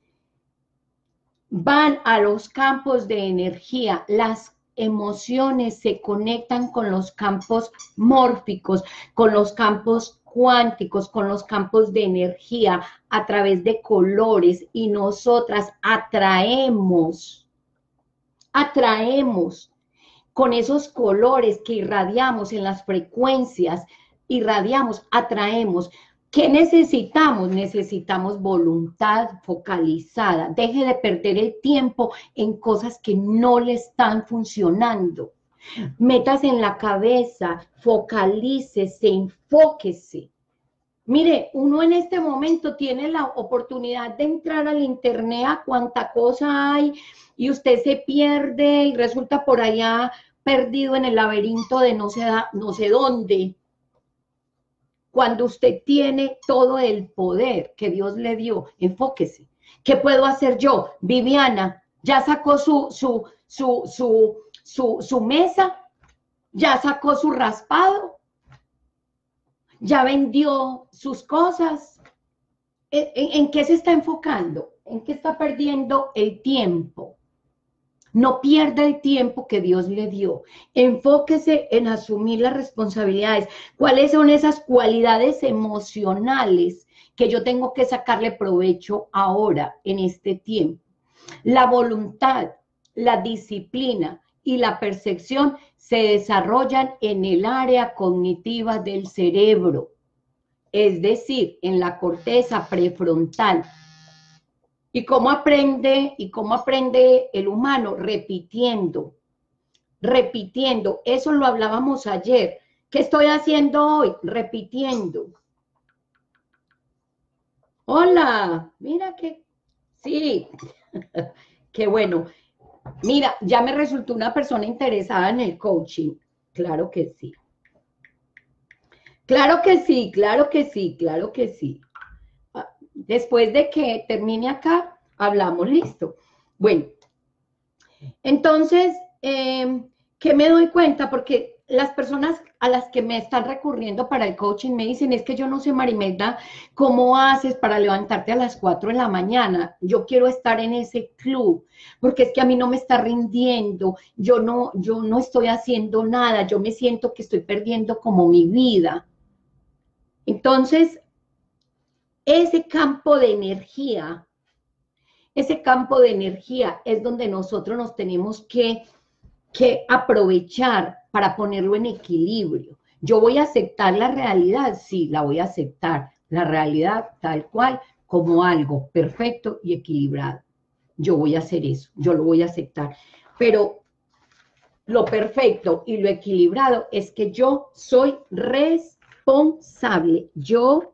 van a los campos de energía. Las emociones se conectan con los campos mórficos, con los campos cuánticos, con los campos de energía a través de colores y nosotras atraemos, atraemos con esos colores que irradiamos en las frecuencias, irradiamos, atraemos. ¿Qué necesitamos? Necesitamos voluntad focalizada. Deje de perder el tiempo en cosas que no le están funcionando. Metas en la cabeza, focalícese, enfóquese. Mire, uno en este momento tiene la oportunidad de entrar al internet a cuánta cosa hay y usted se pierde y resulta por allá perdido en el laberinto de no sé, no sé dónde cuando usted tiene todo el poder que Dios le dio, enfóquese. ¿Qué puedo hacer yo? Viviana, ya sacó su, su, su, su, su, su mesa, ya sacó su raspado, ya vendió sus cosas. en qué se está enfocando? ¿En qué está perdiendo el tiempo? No pierda el tiempo que Dios le dio. Enfóquese en asumir las responsabilidades. ¿Cuáles son esas cualidades emocionales que yo tengo que sacarle provecho ahora, en este tiempo? La voluntad, la disciplina y la percepción se desarrollan en el área cognitiva del cerebro, es decir, en la corteza prefrontal ¿Y cómo aprende? ¿Y cómo aprende el humano? Repitiendo, repitiendo. Eso lo hablábamos ayer. ¿Qué estoy haciendo hoy? Repitiendo. Hola, mira que, sí, [laughs] qué bueno. Mira, ya me resultó una persona interesada en el coaching. Claro que sí. Claro que sí, claro que sí, claro que sí. Después de que termine acá, hablamos, listo. Bueno, entonces, eh, ¿qué me doy cuenta? Porque las personas a las que me están recurriendo para el coaching me dicen, es que yo no sé, Marimelda, ¿cómo haces para levantarte a las 4 de la mañana? Yo quiero estar en ese club, porque es que a mí no me está rindiendo, yo no, yo no estoy haciendo nada, yo me siento que estoy perdiendo como mi vida. Entonces, ese campo de energía, ese campo de energía es donde nosotros nos tenemos que, que aprovechar para ponerlo en equilibrio. Yo voy a aceptar la realidad, sí, la voy a aceptar, la realidad tal cual como algo perfecto y equilibrado. Yo voy a hacer eso, yo lo voy a aceptar. Pero lo perfecto y lo equilibrado es que yo soy responsable. Yo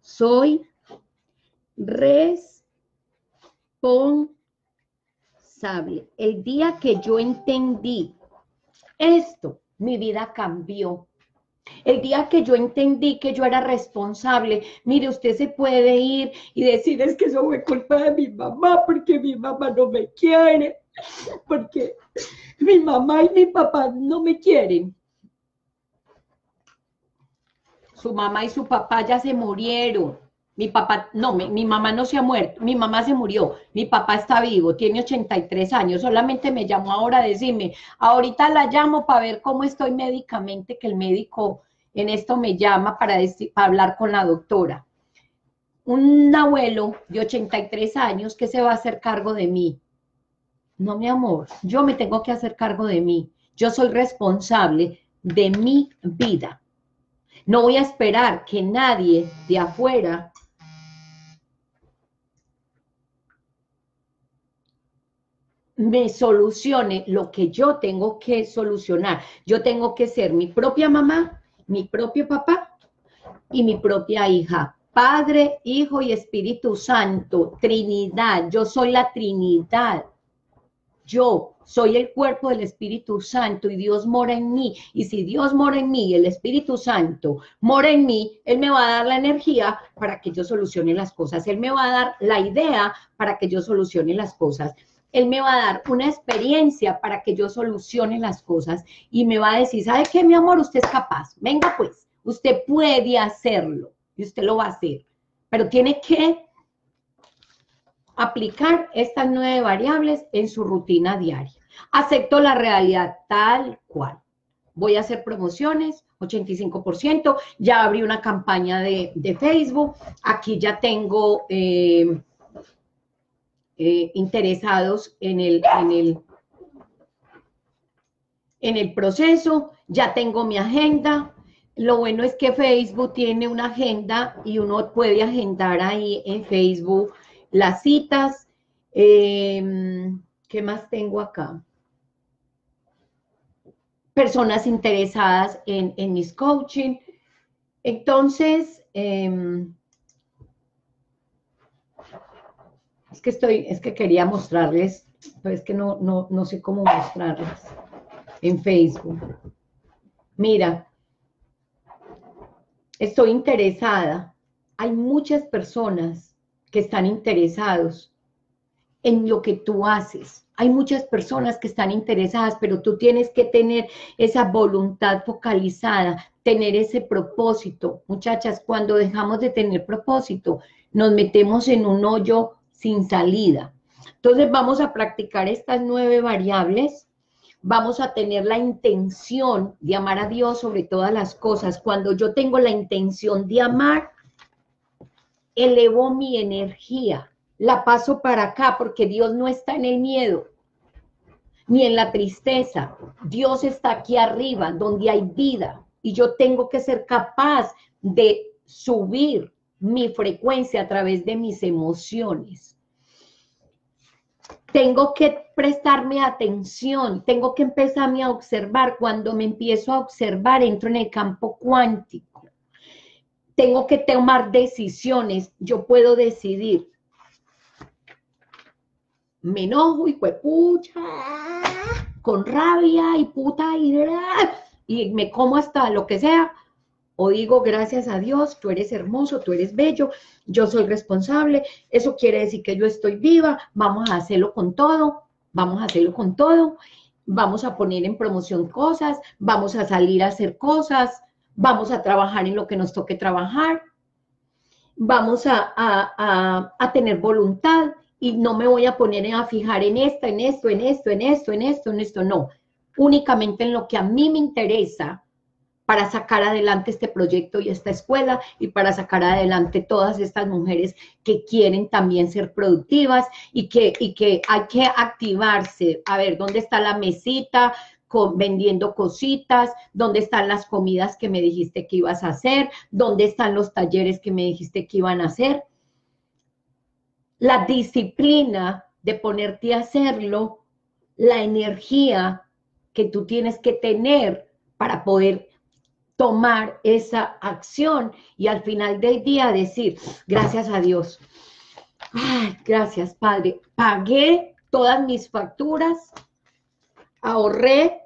soy responsable. El día que yo entendí esto, mi vida cambió. El día que yo entendí que yo era responsable, mire, usted se puede ir y decir es que eso fue culpa de mi mamá, porque mi mamá no me quiere, porque mi mamá y mi papá no me quieren. Su mamá y su papá ya se murieron. Mi papá, no, mi, mamá no se ha muerto, mi mamá se murió, mi papá está vivo, tiene 83 años, solamente me llamó ahora a decirme, ahorita la llamo para ver cómo estoy médicamente, que el médico en esto me llama para, para hablar con la doctora. Un abuelo de 83 años que se va a hacer cargo de mí. No, mi amor, yo me tengo que hacer cargo de mí. Yo soy responsable de mi vida. No voy a esperar que nadie de afuera me solucione lo que yo tengo que solucionar. Yo tengo que ser mi propia mamá, mi propio papá y mi propia hija. Padre, Hijo y Espíritu Santo, Trinidad. Yo soy la Trinidad. Yo soy el cuerpo del Espíritu Santo y Dios mora en mí. Y si Dios mora en mí el Espíritu Santo mora en mí, Él me va a dar la energía para que yo solucione las cosas. Él me va a dar la idea para que yo solucione las cosas. Él me va a dar una experiencia para que yo solucione las cosas y me va a decir, ¿sabe qué, mi amor? Usted es capaz. Venga pues, usted puede hacerlo y usted lo va a hacer. Pero tiene que aplicar estas nueve variables en su rutina diaria. Acepto la realidad tal cual. Voy a hacer promociones, 85%. Ya abrí una campaña de, de Facebook. Aquí ya tengo... Eh, eh, interesados en el, en, el, en el proceso, ya tengo mi agenda. Lo bueno es que Facebook tiene una agenda y uno puede agendar ahí en Facebook las citas. Em, ¿Qué más tengo acá? Personas interesadas en, en mis coaching. Entonces, eh, Es que estoy, es que quería mostrarles, pero es que no, no, no sé cómo mostrarles en Facebook. Mira, estoy interesada. Hay muchas personas que están interesados en lo que tú haces. Hay muchas personas que están interesadas, pero tú tienes que tener esa voluntad focalizada, tener ese propósito. Muchachas, cuando dejamos de tener propósito, nos metemos en un hoyo sin salida. Entonces vamos a practicar estas nueve variables. Vamos a tener la intención de amar a Dios sobre todas las cosas. Cuando yo tengo la intención de amar, elevo mi energía, la paso para acá porque Dios no está en el miedo ni en la tristeza. Dios está aquí arriba, donde hay vida, y yo tengo que ser capaz de subir mi frecuencia a través de mis emociones. Tengo que prestarme atención, tengo que empezarme a observar. Cuando me empiezo a observar, entro en el campo cuántico. Tengo que tomar decisiones. Yo puedo decidir. Me enojo y pucha, con rabia y puta y me como hasta lo que sea o digo, gracias a Dios, tú eres hermoso, tú eres bello, yo soy responsable, eso quiere decir que yo estoy viva, vamos a hacerlo con todo, vamos a hacerlo con todo, vamos a poner en promoción cosas, vamos a salir a hacer cosas, vamos a trabajar en lo que nos toque trabajar, vamos a, a, a tener voluntad y no me voy a poner a fijar en esto, en esto, en esto, en esto, en esto, en esto, no, únicamente en lo que a mí me interesa, para sacar adelante este proyecto y esta escuela y para sacar adelante todas estas mujeres que quieren también ser productivas y que, y que hay que activarse. A ver, ¿dónde está la mesita? Con, vendiendo cositas, dónde están las comidas que me dijiste que ibas a hacer, dónde están los talleres que me dijiste que iban a hacer. La disciplina de ponerte a hacerlo, la energía que tú tienes que tener para poder tomar esa acción y al final del día decir, gracias a Dios, gracias Padre, pagué todas mis facturas, ahorré,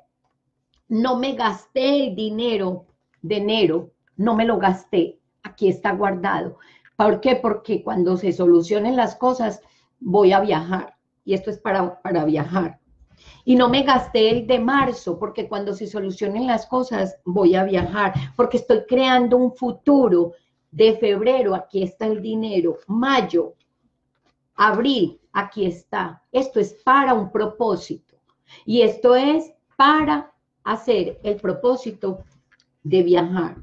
no me gasté el dinero de enero no me lo gasté, aquí está guardado. ¿Por qué? Porque cuando se solucionen las cosas voy a viajar y esto es para, para viajar. Y no me gasté el de marzo, porque cuando se solucionen las cosas voy a viajar, porque estoy creando un futuro de febrero, aquí está el dinero, mayo, abril, aquí está. Esto es para un propósito. Y esto es para hacer el propósito de viajar.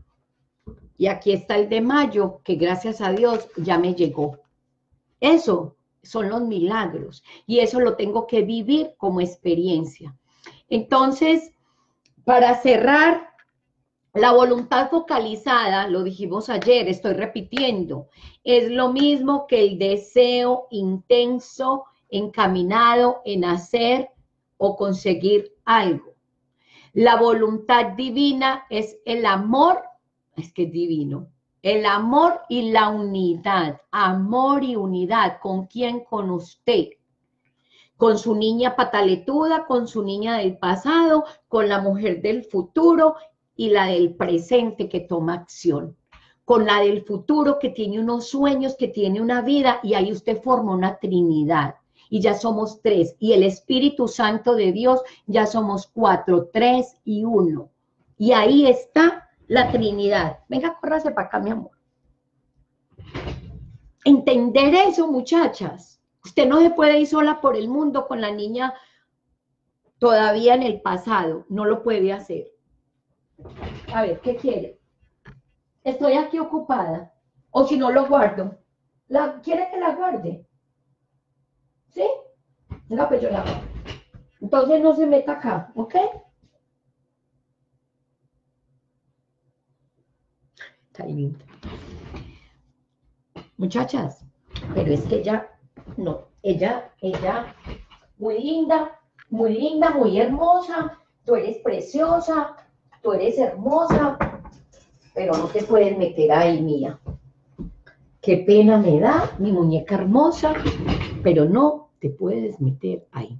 Y aquí está el de mayo, que gracias a Dios ya me llegó. Eso son los milagros y eso lo tengo que vivir como experiencia. Entonces, para cerrar, la voluntad focalizada, lo dijimos ayer, estoy repitiendo, es lo mismo que el deseo intenso encaminado en hacer o conseguir algo. La voluntad divina es el amor, es que es divino, el amor y la unidad, amor y unidad, ¿con quién? Con usted. Con su niña pataletuda, con su niña del pasado, con la mujer del futuro y la del presente que toma acción. Con la del futuro que tiene unos sueños, que tiene una vida y ahí usted forma una trinidad. Y ya somos tres. Y el Espíritu Santo de Dios ya somos cuatro, tres y uno. Y ahí está la Trinidad. Venga, córrase para acá, mi amor. Entender eso, muchachas. Usted no se puede ir sola por el mundo con la niña todavía en el pasado. No lo puede hacer. A ver, ¿qué quiere? Estoy aquí ocupada. O si no, lo guardo. ¿La, ¿Quiere que la guarde? ¿Sí? No, pues yo la guardo. Entonces no se meta acá, ¿ok? Muchachas, pero es que ella, no, ella, ella, muy linda, muy linda, muy hermosa, tú eres preciosa, tú eres hermosa, pero no te puedes meter ahí, mía. Qué pena me da mi muñeca hermosa, pero no te puedes meter ahí.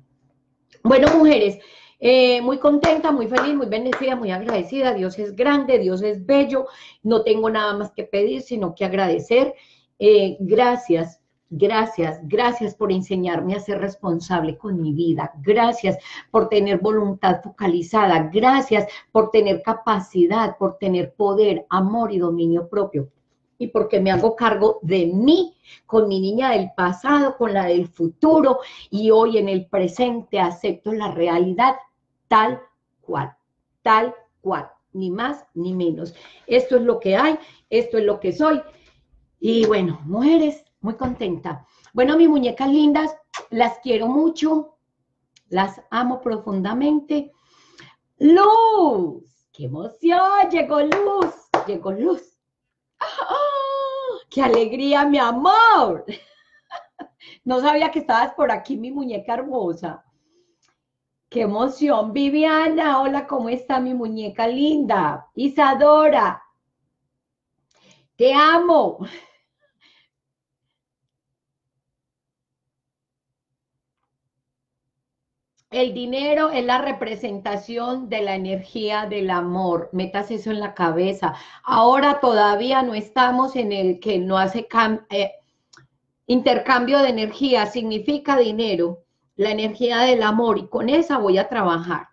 Bueno, mujeres, eh, muy contenta, muy feliz, muy bendecida, muy agradecida. Dios es grande, Dios es bello. No tengo nada más que pedir, sino que agradecer. Eh, gracias, gracias, gracias por enseñarme a ser responsable con mi vida. Gracias por tener voluntad focalizada. Gracias por tener capacidad, por tener poder, amor y dominio propio y porque me hago cargo de mí, con mi niña del pasado, con la del futuro y hoy en el presente acepto la realidad tal cual, tal cual, ni más ni menos. Esto es lo que hay, esto es lo que soy. Y bueno, mujeres, muy contenta. Bueno, mis muñecas lindas, las quiero mucho, las amo profundamente. Luz, qué emoción, llegó luz, llegó luz. ¡Ah! ¡Qué alegría, mi amor! [laughs] No sabía que estabas por aquí, mi muñeca hermosa. Qué emoción. Viviana, hola, ¿cómo está mi muñeca linda? Isadora, te amo. El dinero es la representación de la energía del amor. Metas eso en la cabeza. Ahora todavía no estamos en el que no hace eh, intercambio de energía. Significa dinero la energía del amor y con esa voy a trabajar.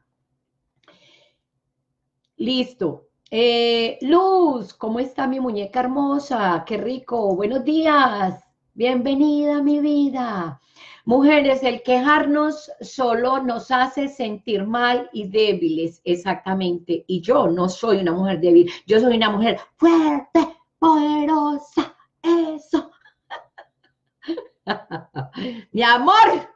Listo. Eh, Luz, ¿cómo está mi muñeca hermosa? Qué rico. Buenos días. Bienvenida mi vida. Mujeres, el quejarnos solo nos hace sentir mal y débiles, exactamente. Y yo no soy una mujer débil, yo soy una mujer fuerte, poderosa. Eso. [laughs] mi amor,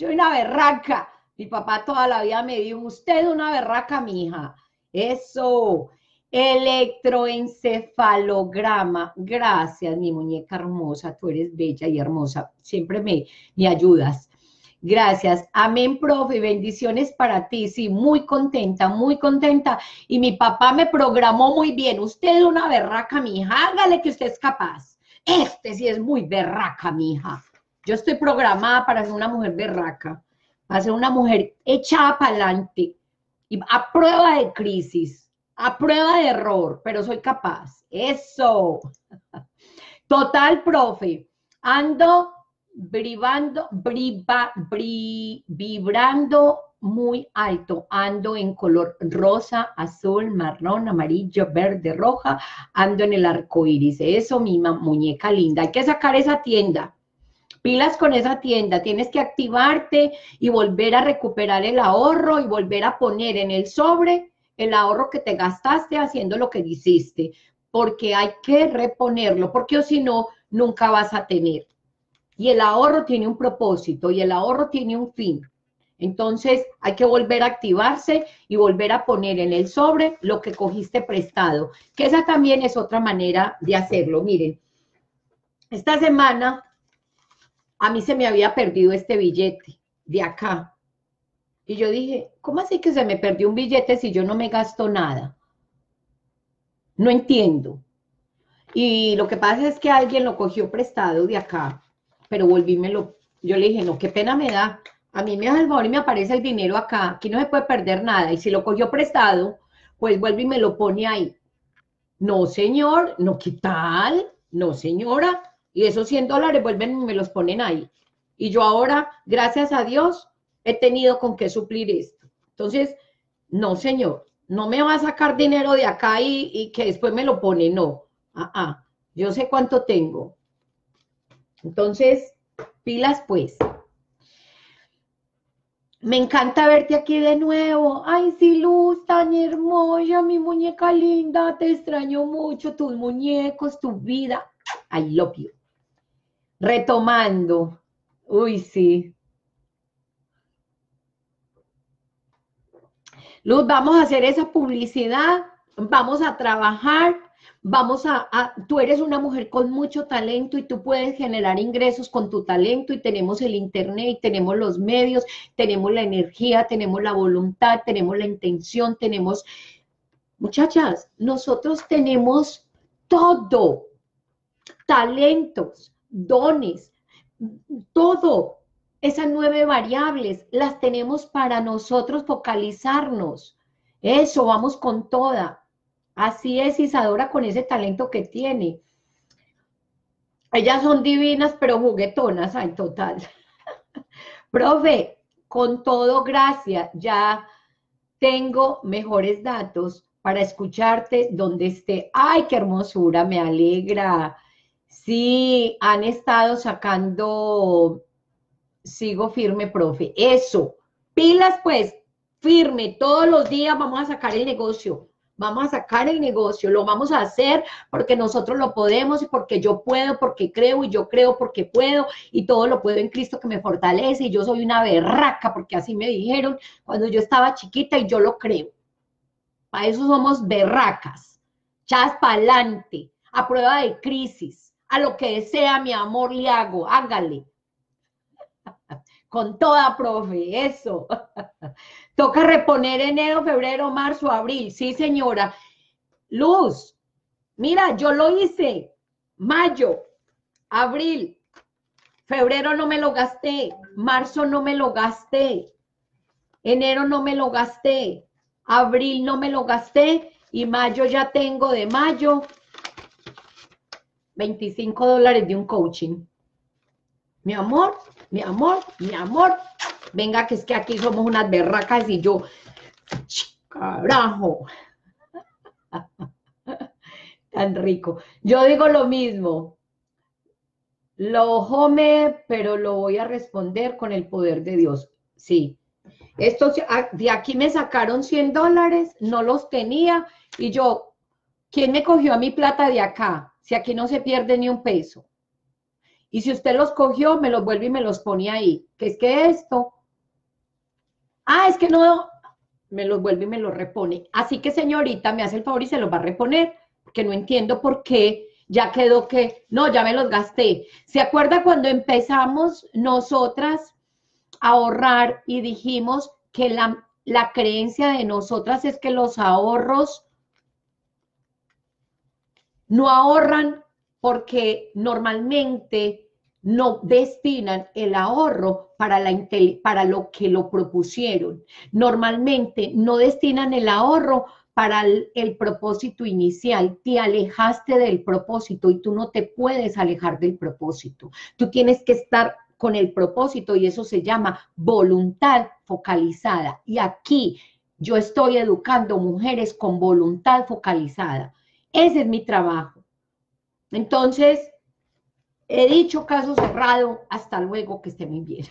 yo una berraca. Mi papá toda la vida me dijo, usted una berraca, mi hija. Eso. Electroencefalograma. Gracias, mi muñeca hermosa. Tú eres bella y hermosa. Siempre me, me ayudas. Gracias. Amén, profe. Bendiciones para ti. Sí, muy contenta, muy contenta. Y mi papá me programó muy bien. Usted es una berraca, mi hija. Hágale que usted es capaz. Este sí es muy berraca, mi hija. Yo estoy programada para ser una mujer berraca, para ser una mujer echada para adelante a prueba de crisis. a prueba de error, pero soy capaz. Eso. Total, profe. Ando vibrando, vibrando muy alto. Ando en color rosa, azul, marrón, amarillo, verde, roja. Ando en el arco iris. Eso, mi muñeca linda. Hay que sacar esa tienda. Pilas con esa tienda. Tienes que activarte y volver a recuperar el ahorro y volver a poner en el sobre el ahorro que te gastaste haciendo lo que hiciste. Porque hay que reponerlo, porque o si no, nunca vas a tener. Y el ahorro tiene un propósito y el ahorro tiene un fin. Entonces hay que volver a activarse y volver a poner en el sobre lo que cogiste prestado, que esa también es otra manera de hacerlo. Miren, esta semana a mí se me había perdido este billete de acá. Y yo dije, ¿cómo así que se me perdió un billete si yo no me gasto nada? No entiendo. Y lo que pasa es que alguien lo cogió prestado de acá, pero volví, me lo, yo le dije, no, qué pena me da a mí me hace el favor y me aparece el dinero acá, aquí no se puede perder nada, y si lo cogió prestado, pues vuelve y me lo pone ahí. No, señor, no, ¿qué tal? No, señora, y esos 100 dólares vuelven y me los ponen ahí. Y yo ahora, gracias a Dios, he tenido con qué suplir esto. Entonces, no, señor, no me va a sacar dinero de acá y, que después me lo pone, no. Ah, ah, yo sé cuánto tengo. Entonces, pilas pues. Me encanta verte aquí de nuevo. Ay, sí, Luz, tan hermosa, mi muñeca linda. Te extraño mucho, tus muñecos, tu vida. I love you. Retomando. Uy, sí. Luz, vamos a hacer esa publicidad. Vamos a trabajar vamos a, tú eres una mujer con mucho talento y tú puedes generar ingresos con tu talento y tenemos el internet y tenemos los medios, tenemos la energía, tenemos la voluntad, tenemos la intención, tenemos, muchachas, nosotros tenemos todo, talentos, dones, todo. Esas nueve variables las tenemos para nosotros focalizarnos. Eso, vamos con toda. Así es Isadora con ese talento que tiene. Ellas son divinas, pero juguetonas, en total. [laughs] Profe, con todo, gracias. Ya tengo mejores datos para escucharte donde esté. ¡Ay, qué hermosura! Me alegra. Sí, han estado sacando, sigo firme, profe. Eso, pilas pues, firme, todos los días vamos a sacar el negocio. Vamos a sacar el negocio, lo vamos a hacer porque nosotros lo podemos y porque yo puedo, porque creo y yo creo porque puedo y todo lo puedo en Cristo que me fortalece y yo soy una berraca porque así me dijeron cuando yo estaba chiquita y yo lo creo. Para eso somos berracas, chas para adelante, a prueba de crisis, a lo que desea mi amor le hago, hágale. Con toda, profe, eso. Toca reponer enero, febrero, marzo, abril. Sí, señora. Luz, mira, yo lo hice. Mayo, abril, febrero no me lo gasté, marzo no me lo gasté, enero no me lo gasté, abril no me lo gasté y mayo ya tengo de mayo 25 dólares de un coaching. Mi amor, mi amor, mi amor, venga, que es que aquí somos unas berracas y yo, carajo, [laughs] tan rico. Yo digo lo mismo, lo home, pero lo voy a responder con el poder de Dios. Sí. Esto, de aquí me sacaron 100 dólares, no los tenía, y yo, ¿quién me cogió a mi plata de acá? Si aquí no se pierde ni un peso. Y si usted los cogió, me los vuelve y me los pone ahí. Que es que esto Ah, es que no, me los vuelve y me los repone. Así que señorita, me hace el favor y se los va a reponer, porque no entiendo por qué ya quedó que, no, ya me los gasté. ¿Se acuerda cuando empezamos nosotras a ahorrar y dijimos que la, la creencia de nosotras es que los ahorros no ahorran porque normalmente no destinan el ahorro para, lo que lo propusieron. Normalmente no destinan el ahorro para el, el propósito inicial, te alejaste del propósito y tú no te puedes alejar del propósito. Tú tienes que estar con el propósito y eso se llama voluntad focalizada. Y aquí yo estoy educando mujeres con voluntad focalizada. Ese es mi trabajo. Entonces, he dicho caso cerrado. Hasta luego, que esté muy bien.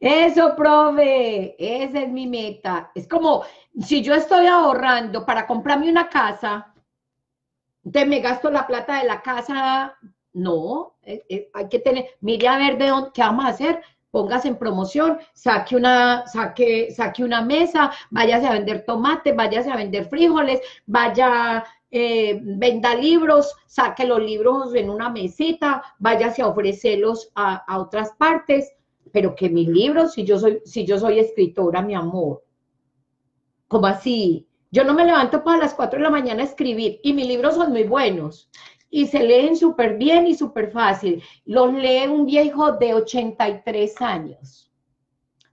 Eso, profe, esa es mi meta. Es como si yo estoy ahorrando para comprarme una casa, te me gasto la plata de la casa. No, hay que tener, mire a ver de dónde, qué vamos a hacer. Póngase en promoción, saque una, saque, saque una mesa, váyase a vender tomate, váyase a vender frijoles, vaya, eh, venda libros, saque los libros en una mesita, váyase a ofrecerlos a, a otras partes. Pero que mis libros, si yo soy, si yo soy escritora, mi amor, ¿cómo así? Yo no me levanto para las 4 de la mañana a escribir y mis libros son muy buenos y se leen súper bien y súper fácil. Los lee un viejo de 83 años.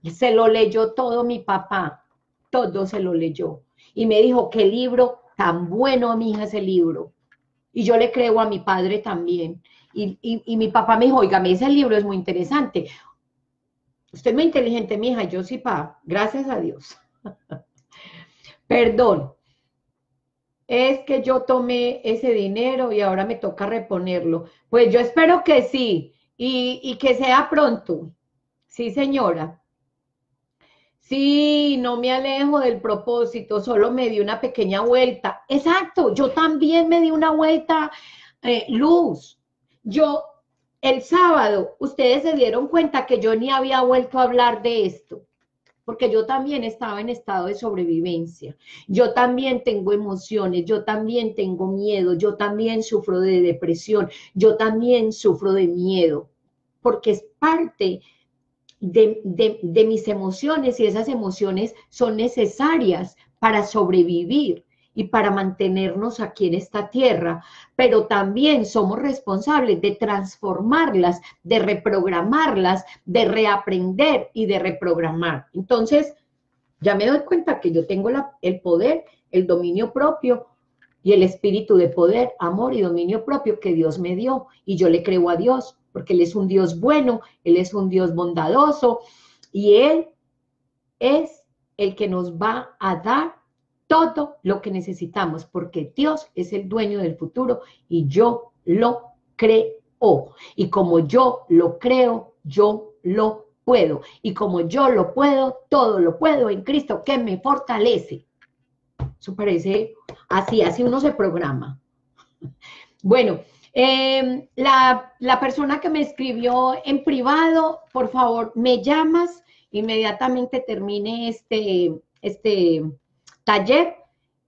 Se lo leyó todo mi papá, todo se lo leyó. Y me dijo, qué libro tan bueno, mi hija, ese libro. Y yo le creo a mi padre también. Y, y mi papá me dijo, oígame, ese libro es muy interesante. Usted es muy inteligente, mija, yo sí, pa, gracias a Dios. [laughs] Perdón. Es que yo tomé ese dinero y ahora me toca reponerlo. Pues yo espero que sí y, que sea pronto. Sí, señora. Sí, no me alejo del propósito, solo me di una pequeña vuelta. Exacto, yo también me di una vuelta, eh, Luz. Yo el sábado, ustedes se dieron cuenta que yo ni había vuelto a hablar de esto, porque yo también estaba en estado de sobrevivencia. Yo también tengo emociones, yo también tengo miedo, yo también sufro de depresión, yo también sufro de miedo, porque es parte de, de mis emociones y esas emociones son necesarias para sobrevivir y para mantenernos aquí en esta tierra, pero también somos responsables de transformarlas, de reprogramarlas, de reaprender y de reprogramar. Entonces, ya me doy cuenta que yo tengo el poder, el dominio propio y el espíritu de poder, amor y dominio propio que Dios me dio y yo le creo a Dios porque Él es un Dios bueno, Él es un Dios bondadoso y Él es el que nos va a dar todo lo que necesitamos, porque Dios es el dueño del futuro y yo lo creo. Y como yo lo creo, yo lo puedo. Y como yo lo puedo, todo lo puedo en Cristo que me fortalece. Eso parece así, así uno se programa. [laughs] Bueno, em, la, la persona que me escribió en privado, por favor, me llamas, inmediatamente termine este, este taller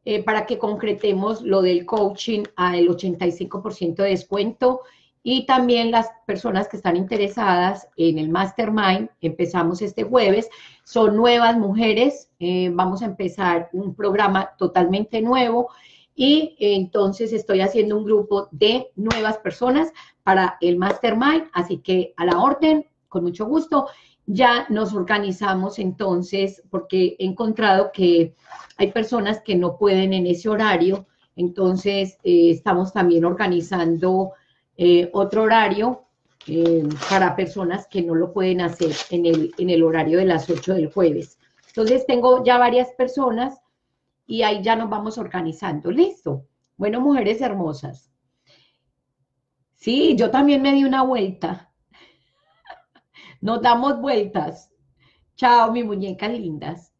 eh, para que concretemos lo del coaching al 85% de descuento y también las personas que están interesadas en el mastermind, empezamos este jueves, son nuevas mujeres, eh, vamos a empezar un programa totalmente nuevo y entonces estoy haciendo un grupo de nuevas personas para el mastermind, así que a la orden, con mucho gusto ya nos organizamos entonces, porque he encontrado que hay personas que no pueden en ese horario, entonces eh, estamos también organizando eh, otro horario eh, para personas que no lo pueden hacer en el, en el horario de las 8 del jueves. Entonces tengo ya varias personas y ahí ya nos vamos organizando. Listo. Bueno, mujeres hermosas. Sí, yo también me di una vuelta. Nos damos vueltas. Chao, mis muñecas lindas.